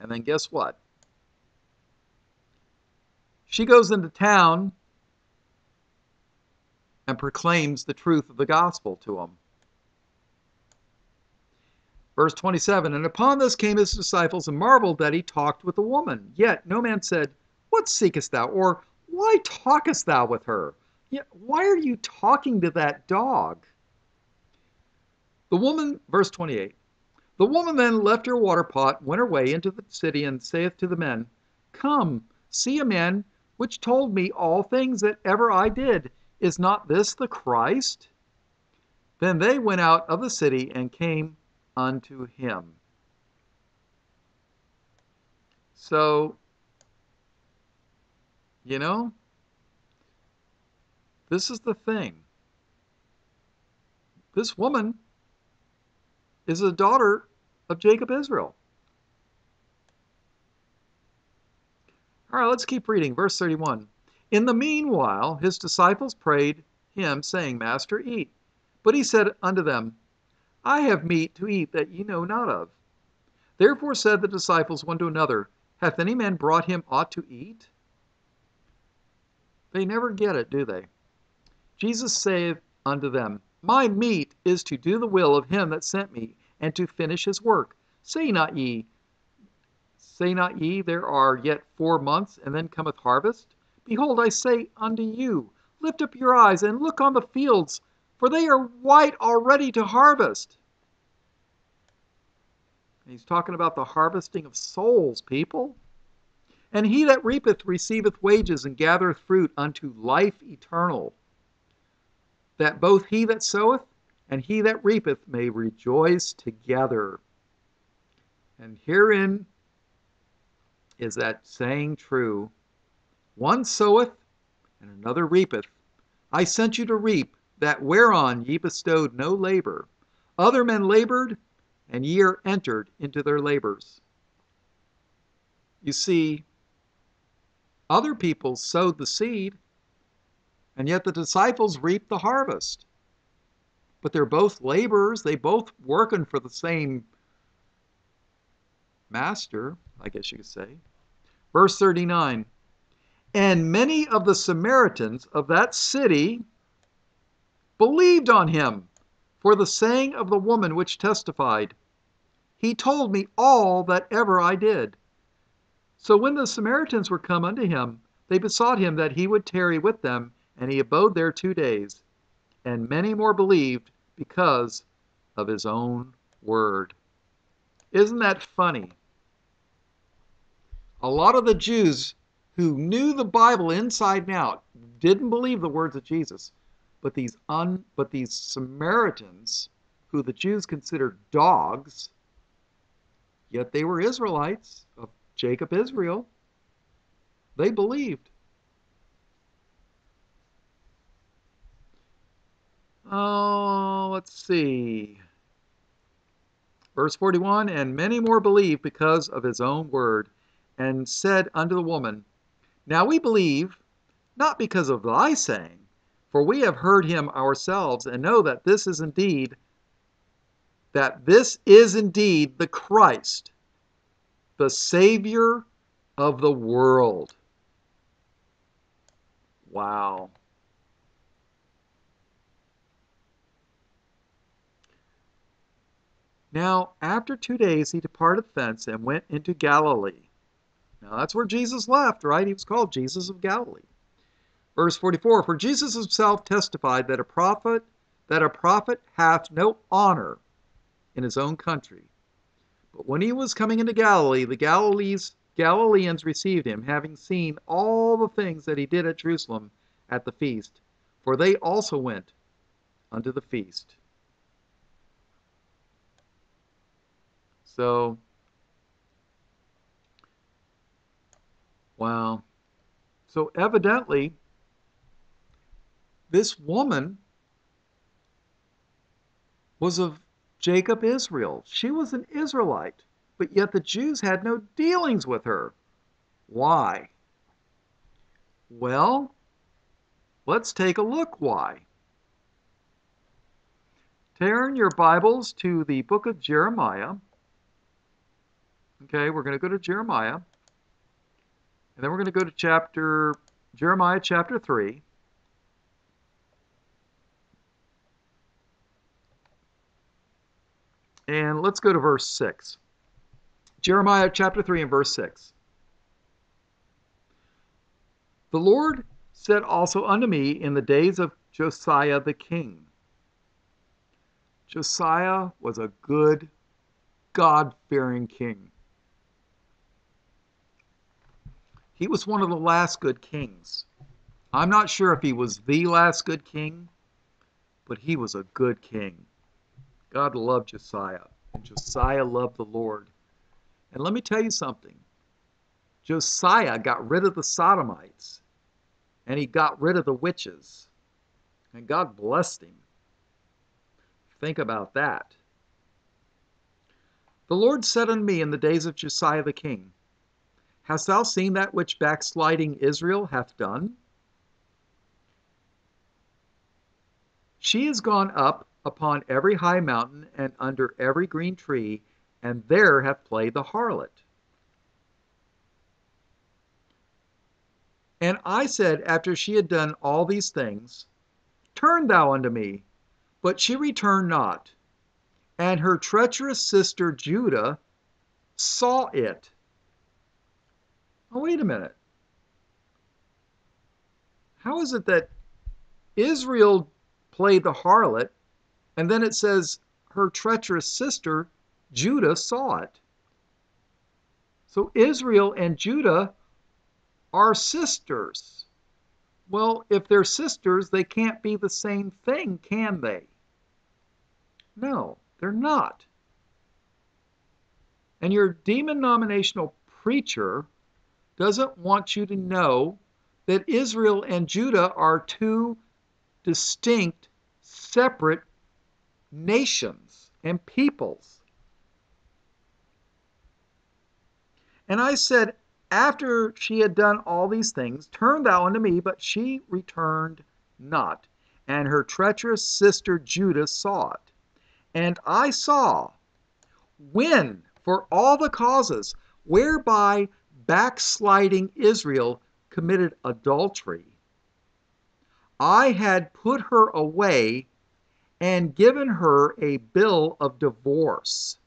And then guess what? She goes into town and proclaims the truth of the gospel to them. Verse 27 And upon this came his disciples and marveled that he talked with a woman. Yet no man said, What seekest thou? Or why talkest thou with her? Why are you talking to that dog? The woman, verse 28 The woman then left her water pot, went her way into the city, and saith to the men, Come, see a man which told me all things that ever I did. Is not this the Christ? Then they went out of the city and came unto him. So, you know, this is the thing. This woman is a daughter of Jacob Israel. All right, let's keep reading. Verse 31. In the meanwhile, his disciples prayed him, saying, Master, eat. But he said unto them, I have meat to eat that ye know not of. Therefore said the disciples one to another, Hath any man brought him aught to eat? They never get it, do they? Jesus saith unto them, My meat is to do the will of him that sent me, and to finish his work. Say not ye, say not ye, there are yet four months, and then cometh harvest? Behold, I say unto you, lift up your eyes and look on the fields, for they are white already to harvest. He's talking about the harvesting of souls, people. And he that reapeth receiveth wages and gathereth fruit unto life eternal, that both he that soweth and he that reapeth may rejoice together. And herein is that saying true One soweth and another reapeth. I sent you to reap that whereon ye bestowed no labor. Other men labored, and ye are entered into their labors. You see, other people sowed the seed, and yet the disciples reaped the harvest. But they're both laborers, they both working for the same master, I guess you could say. Verse 39 And many of the Samaritans of that city believed on him for the saying of the woman which testified, He told me all that ever I did. So when the Samaritans were come unto him, they besought him that he would tarry with them, and he abode there two days. And many more believed because of his own word. Isn't that funny? A lot of the Jews who knew the Bible inside and out didn't believe the words of Jesus. But these un but these Samaritans, who the Jews considered dogs, yet they were Israelites of Jacob Israel, they believed. Oh, let's see. Verse 41 And many more believed because of his own word, and said unto the woman, Now we believe, not because of thy saying, for we have heard him ourselves and know that this is indeed that this is indeed the Christ, the Savior of the world. Wow. Now, after two days, he departed thence and went into Galilee. Now, that's where Jesus left, right? He was called Jesus of Galilee. Verse 44 For Jesus himself testified that a prophet that a prophet hath no honor in his own country. But when he was coming into Galilee, the Galilees, Galileans received him, having seen all the things that he did at Jerusalem at the feast, for they also went unto the feast. So, wow. So evidently, this woman was of Jacob Israel. She was an Israelite, but yet the Jews had no dealings with her. Why? Well, let's take a look why. Turn your Bibles to the book of Jeremiah. Okay, we're going to go to Jeremiah. And then we're going to go to chapter Jeremiah chapter 3. And let's go to verse 6. Jeremiah chapter 3 and verse 6. The Lord said also unto me in the days of Josiah the king. Josiah was a good, God fearing king. He was one of the last good kings. I'm not sure if he was the last good king, but he was a good king. God loved Josiah, and Josiah loved the Lord. And let me tell you something Josiah got rid of the Sodomites, and he got rid of the witches, and God blessed him. Think about that. The Lord said unto me in the days of Josiah the king, Hast thou seen that which backsliding Israel hath done? She is gone up upon every high mountain and under every green tree, and there hath played the harlot. And I said, after she had done all these things, Turn thou unto me. But she returned not. And her treacherous sister Judah saw it. Oh, wait a minute. How is it that Israel played the harlot and then it says her treacherous sister, Judah, saw it. So Israel and Judah are sisters. Well, if they're sisters, they can't be the same thing, can they? No, they're not. And your demon-nominational preacher doesn't want you to know that Israel and Judah are two distinct, separate nations and peoples. And I said, After she had done all these things, turn thou unto me, but she returned not. And her treacherous sister Judah saw it. And I saw when, for all the causes whereby backsliding Israel committed adultery, I had put her away and given her a bill of divorce.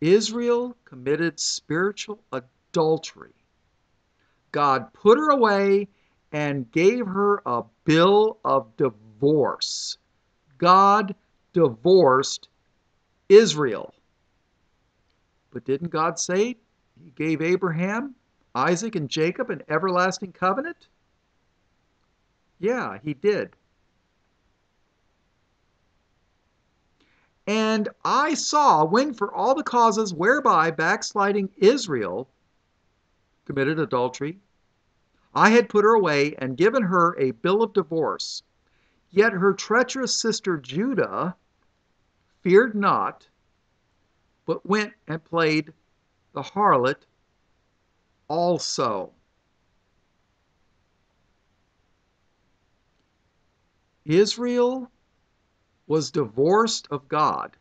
Israel committed spiritual adultery. God put her away and gave her a bill of divorce. God divorced Israel. But didn't God say he gave Abraham, Isaac, and Jacob an everlasting covenant? Yeah, he did. And I saw when for all the causes whereby backsliding Israel committed adultery, I had put her away and given her a bill of divorce. Yet her treacherous sister Judah feared not, but went and played the harlot also. Israel was divorced of God.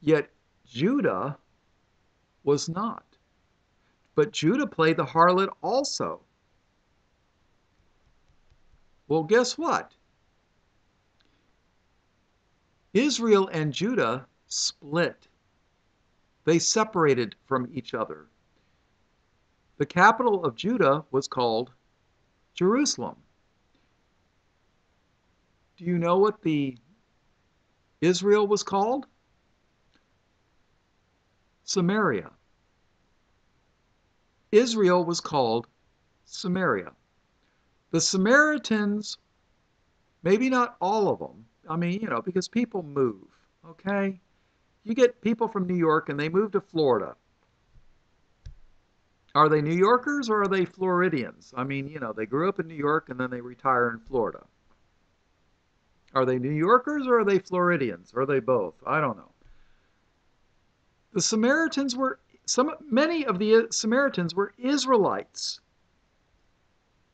Yet Judah was not. But Judah played the harlot also. Well, guess what? Israel and Judah split. They separated from each other. The capital of Judah was called Jerusalem. Do you know what the Israel was called? Samaria. Israel was called Samaria. The Samaritans, maybe not all of them, I mean, you know, because people move, okay? You get people from New York and they move to Florida. Are they New Yorkers or are they Floridians? I mean, you know, they grew up in New York and then they retire in Florida. Are they New Yorkers or are they Floridians? Or are they both? I don't know. The Samaritans were some many of the Samaritans were Israelites.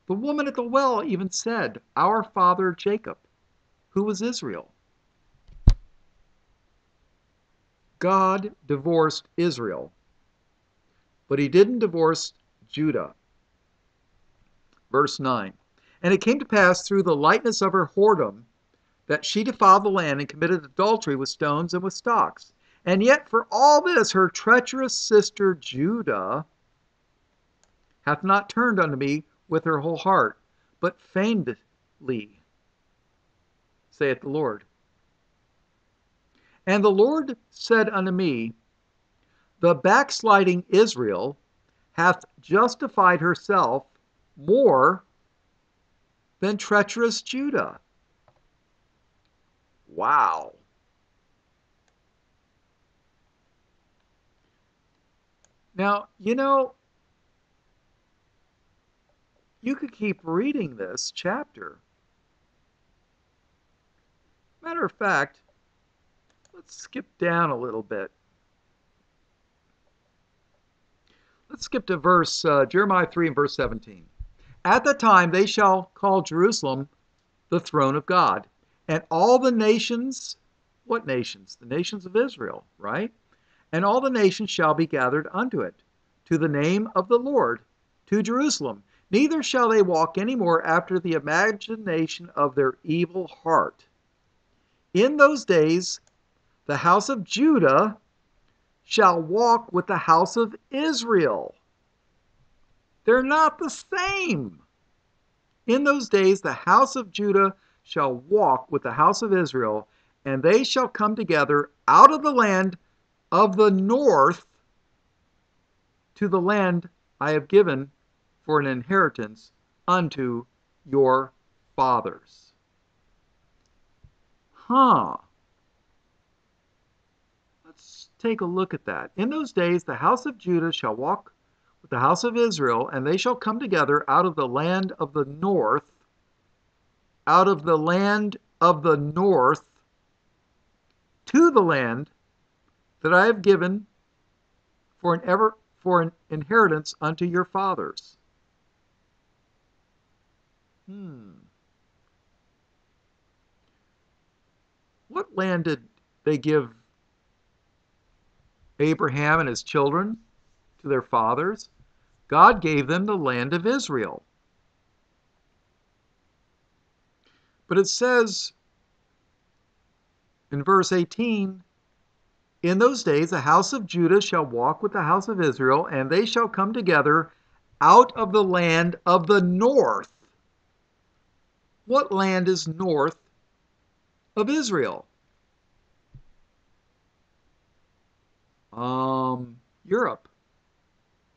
The woman at the well even said, "Our father Jacob, who was Israel." God divorced Israel, but he didn't divorce Judah. Verse 9 And it came to pass through the lightness of her whoredom that she defiled the land and committed adultery with stones and with stocks. And yet, for all this, her treacherous sister Judah hath not turned unto me with her whole heart, but feignedly, saith the Lord. And the Lord said unto me, The backsliding Israel hath justified herself more than treacherous Judah. Wow. Now, you know, you could keep reading this chapter. Matter of fact, let's skip down a little bit. Let's skip to verse uh, Jeremiah 3 and verse 17. At that time they shall call Jerusalem the throne of God, and all the nations, what nations? The nations of Israel, right? And all the nations shall be gathered unto it, to the name of the Lord, to Jerusalem. Neither shall they walk any more after the imagination of their evil heart. In those days, the house of Judah shall walk with the house of Israel. They're not the same. In those days, the house of Judah shall walk with the house of Israel, and they shall come together out of the land of the north to the land I have given for an inheritance unto your fathers. Huh. Let's take a look at that. In those days, the house of Judah shall walk with the house of Israel, and they shall come together out of the land of the north, out of the land of the north, to the land that I have given for an ever for an inheritance unto your fathers. Hmm. What land did they give Abraham and his children to their fathers? God gave them the land of Israel. But it says in verse 18 in those days the house of Judah shall walk with the house of Israel, and they shall come together out of the land of the north. What land is north of Israel? Um, Europe,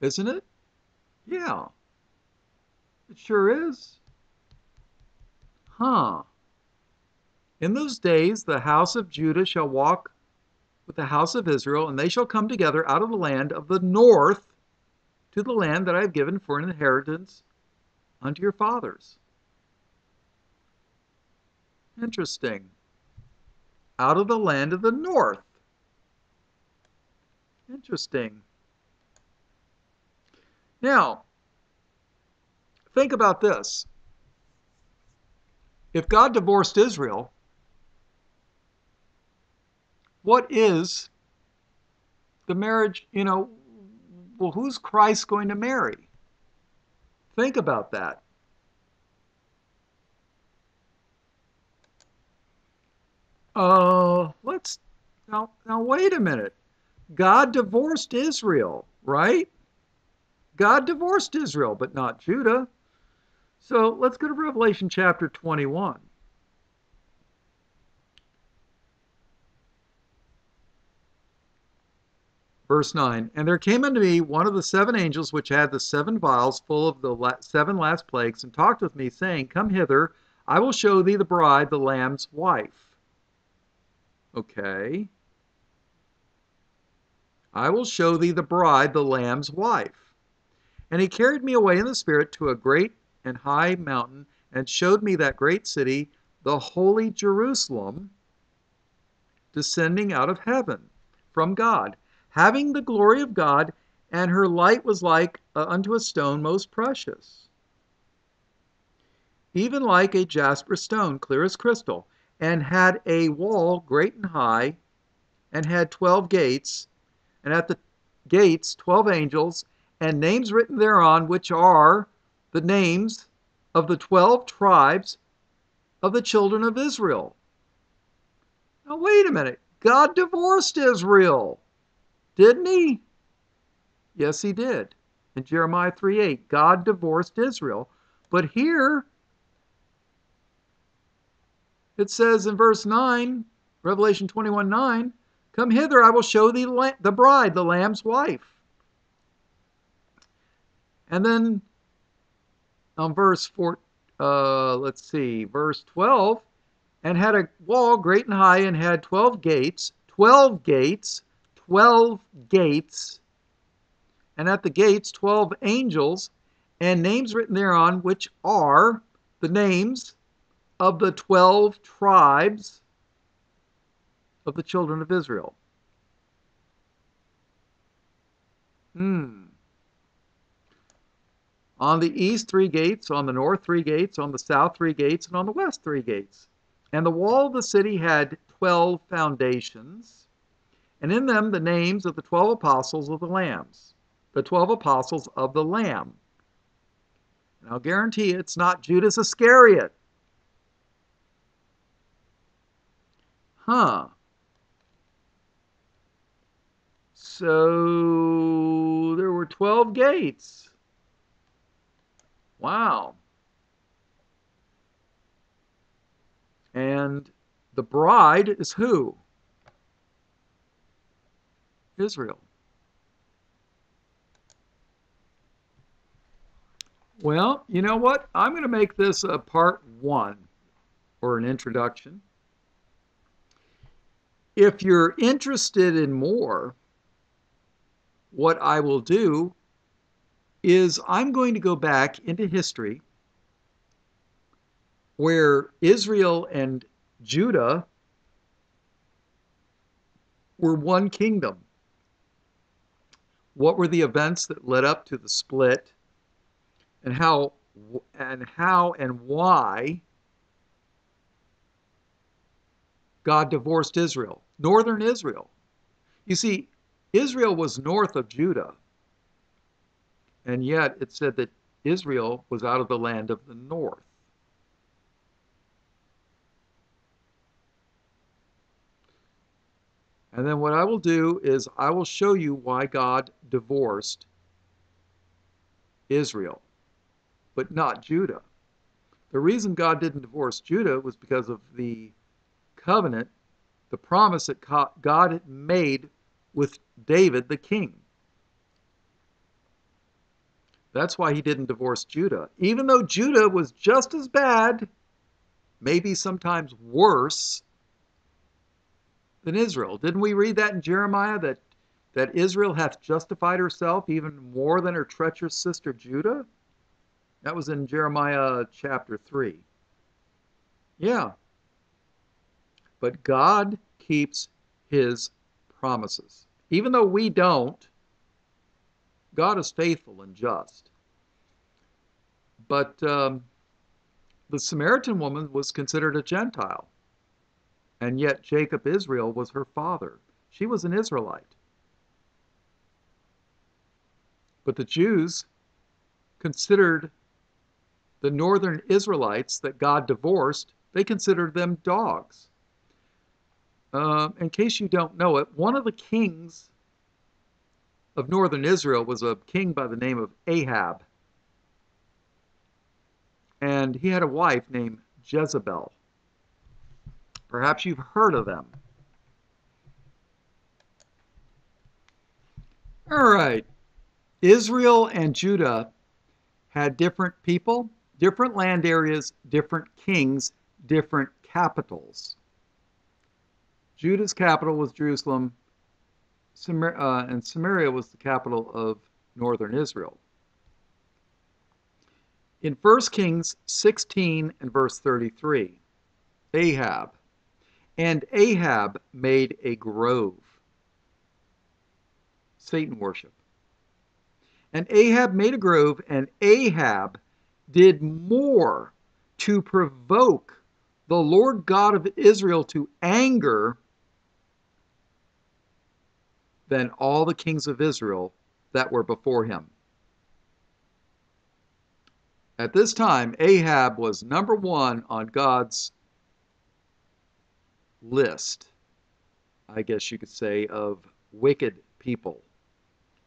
isn't it? Yeah, it sure is. Huh. In those days the house of Judah shall walk with the house of Israel, and they shall come together out of the land of the north to the land that I have given for an inheritance unto your fathers. Interesting. Out of the land of the north. Interesting. Now, think about this. If God divorced Israel, what is the marriage, you know, well, who's Christ going to marry? Think about that. uh, let's now now wait a minute. God divorced Israel, right? God divorced Israel, but not Judah. So let's go to Revelation chapter 21. Verse 9 And there came unto me one of the seven angels which had the seven vials full of the seven last plagues, and talked with me, saying, Come hither, I will show thee the bride, the Lamb's wife. Okay. I will show thee the bride, the Lamb's wife. And he carried me away in the Spirit to a great and high mountain, and showed me that great city, the holy Jerusalem, descending out of heaven from God having the glory of God, and her light was like uh, unto a stone most precious, even like a jasper stone, clear as crystal, and had a wall great and high, and had twelve gates, and at the gates twelve angels, and names written thereon, which are the names of the twelve tribes of the children of Israel. Now, wait a minute. God divorced Israel. Didn't he? Yes, he did. In Jeremiah 3 8, God divorced Israel. But here it says in verse 9, Revelation 21 9, Come hither, I will show thee the bride, the Lamb's wife. And then on verse 4, uh, let's see, verse 12, and had a wall great and high, and had 12 gates, 12 gates, 12 gates, and at the gates 12 angels, and names written thereon, which are the names of the 12 tribes of the children of Israel. Hmm. On the east, three gates, on the north, three gates, on the south, three gates, and on the west, three gates. And the wall of the city had 12 foundations and in them the names of the twelve apostles of the Lambs, the twelve apostles of the Lamb. And I'll guarantee you it's not Judas Iscariot. Huh. So there were 12 gates. Wow. And the bride is who? Israel. Well, you know what? I'm going to make this a part one or an introduction. If you're interested in more, what I will do is I'm going to go back into history where Israel and Judah were one kingdom. What were the events that led up to the split? And how and how and why God divorced Israel, northern Israel. You see, Israel was north of Judah, and yet it said that Israel was out of the land of the north. And then what I will do is I will show you why God divorced Israel, but not Judah. The reason God didn't divorce Judah was because of the covenant, the promise that God had made with David the king. That's why he didn't divorce Judah. Even though Judah was just as bad, maybe sometimes worse than Israel. Didn't we read that in Jeremiah that that Israel hath justified herself even more than her treacherous sister Judah? That was in Jeremiah chapter 3. Yeah. But God keeps his promises. Even though we don't, God is faithful and just. But um, the Samaritan woman was considered a Gentile. And yet Jacob Israel was her father. She was an Israelite. But the Jews considered the northern Israelites that God divorced, they considered them dogs. uh, in case you don't know it, one of the kings of northern Israel was a king by the name of Ahab. And he had a wife named Jezebel. Perhaps you've heard of them. All right. Israel and Judah had different people, different land areas, different kings, different capitals. Judah's capital was Jerusalem, uh, and Samaria was the capital of northern Israel. In 1 Kings 16 and verse 33, Ahab, and Ahab made a grove, Satan worship. And Ahab made a grove, and Ahab did more to provoke the Lord God of Israel to anger than all the kings of Israel that were before him. At this time, Ahab was number one on God's list, I guess you could say, of wicked people.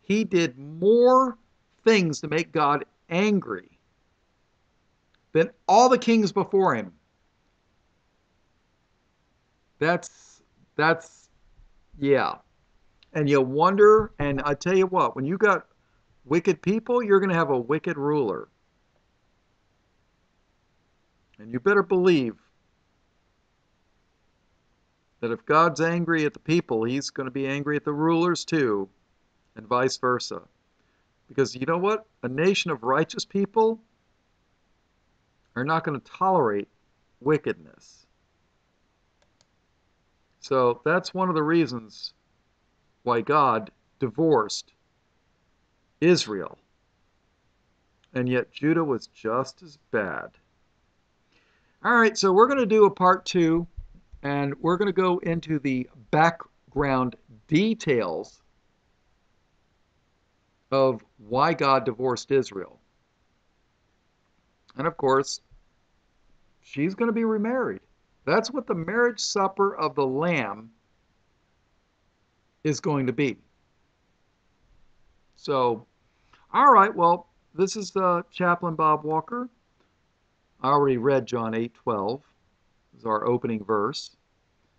He did more things to make God angry than all the kings before him. That's, that's, yeah and you wonder, and I tell you what, when you got wicked people, you're going to have a wicked ruler. And you better believe that if God's angry at the people, he's going to be angry at the rulers too, and vice versa. Because you know what? A nation of righteous people are not going to tolerate wickedness. So that's one of the reasons why God divorced Israel. And yet Judah was just as bad. All right, so we're going to do a part two, and we're going to go into the background details of why God divorced Israel. And of course, she's going to be remarried. That's what the marriage supper of the Lamb is going to be. So, all right, well, this is uh, Chaplain Bob Walker. I already read John 8 12 is our opening verse.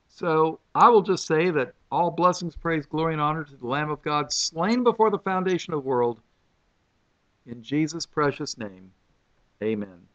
So I will just say that all blessings, praise, glory, and honor to the Lamb of God slain before the foundation of the world. In Jesus' precious name, amen.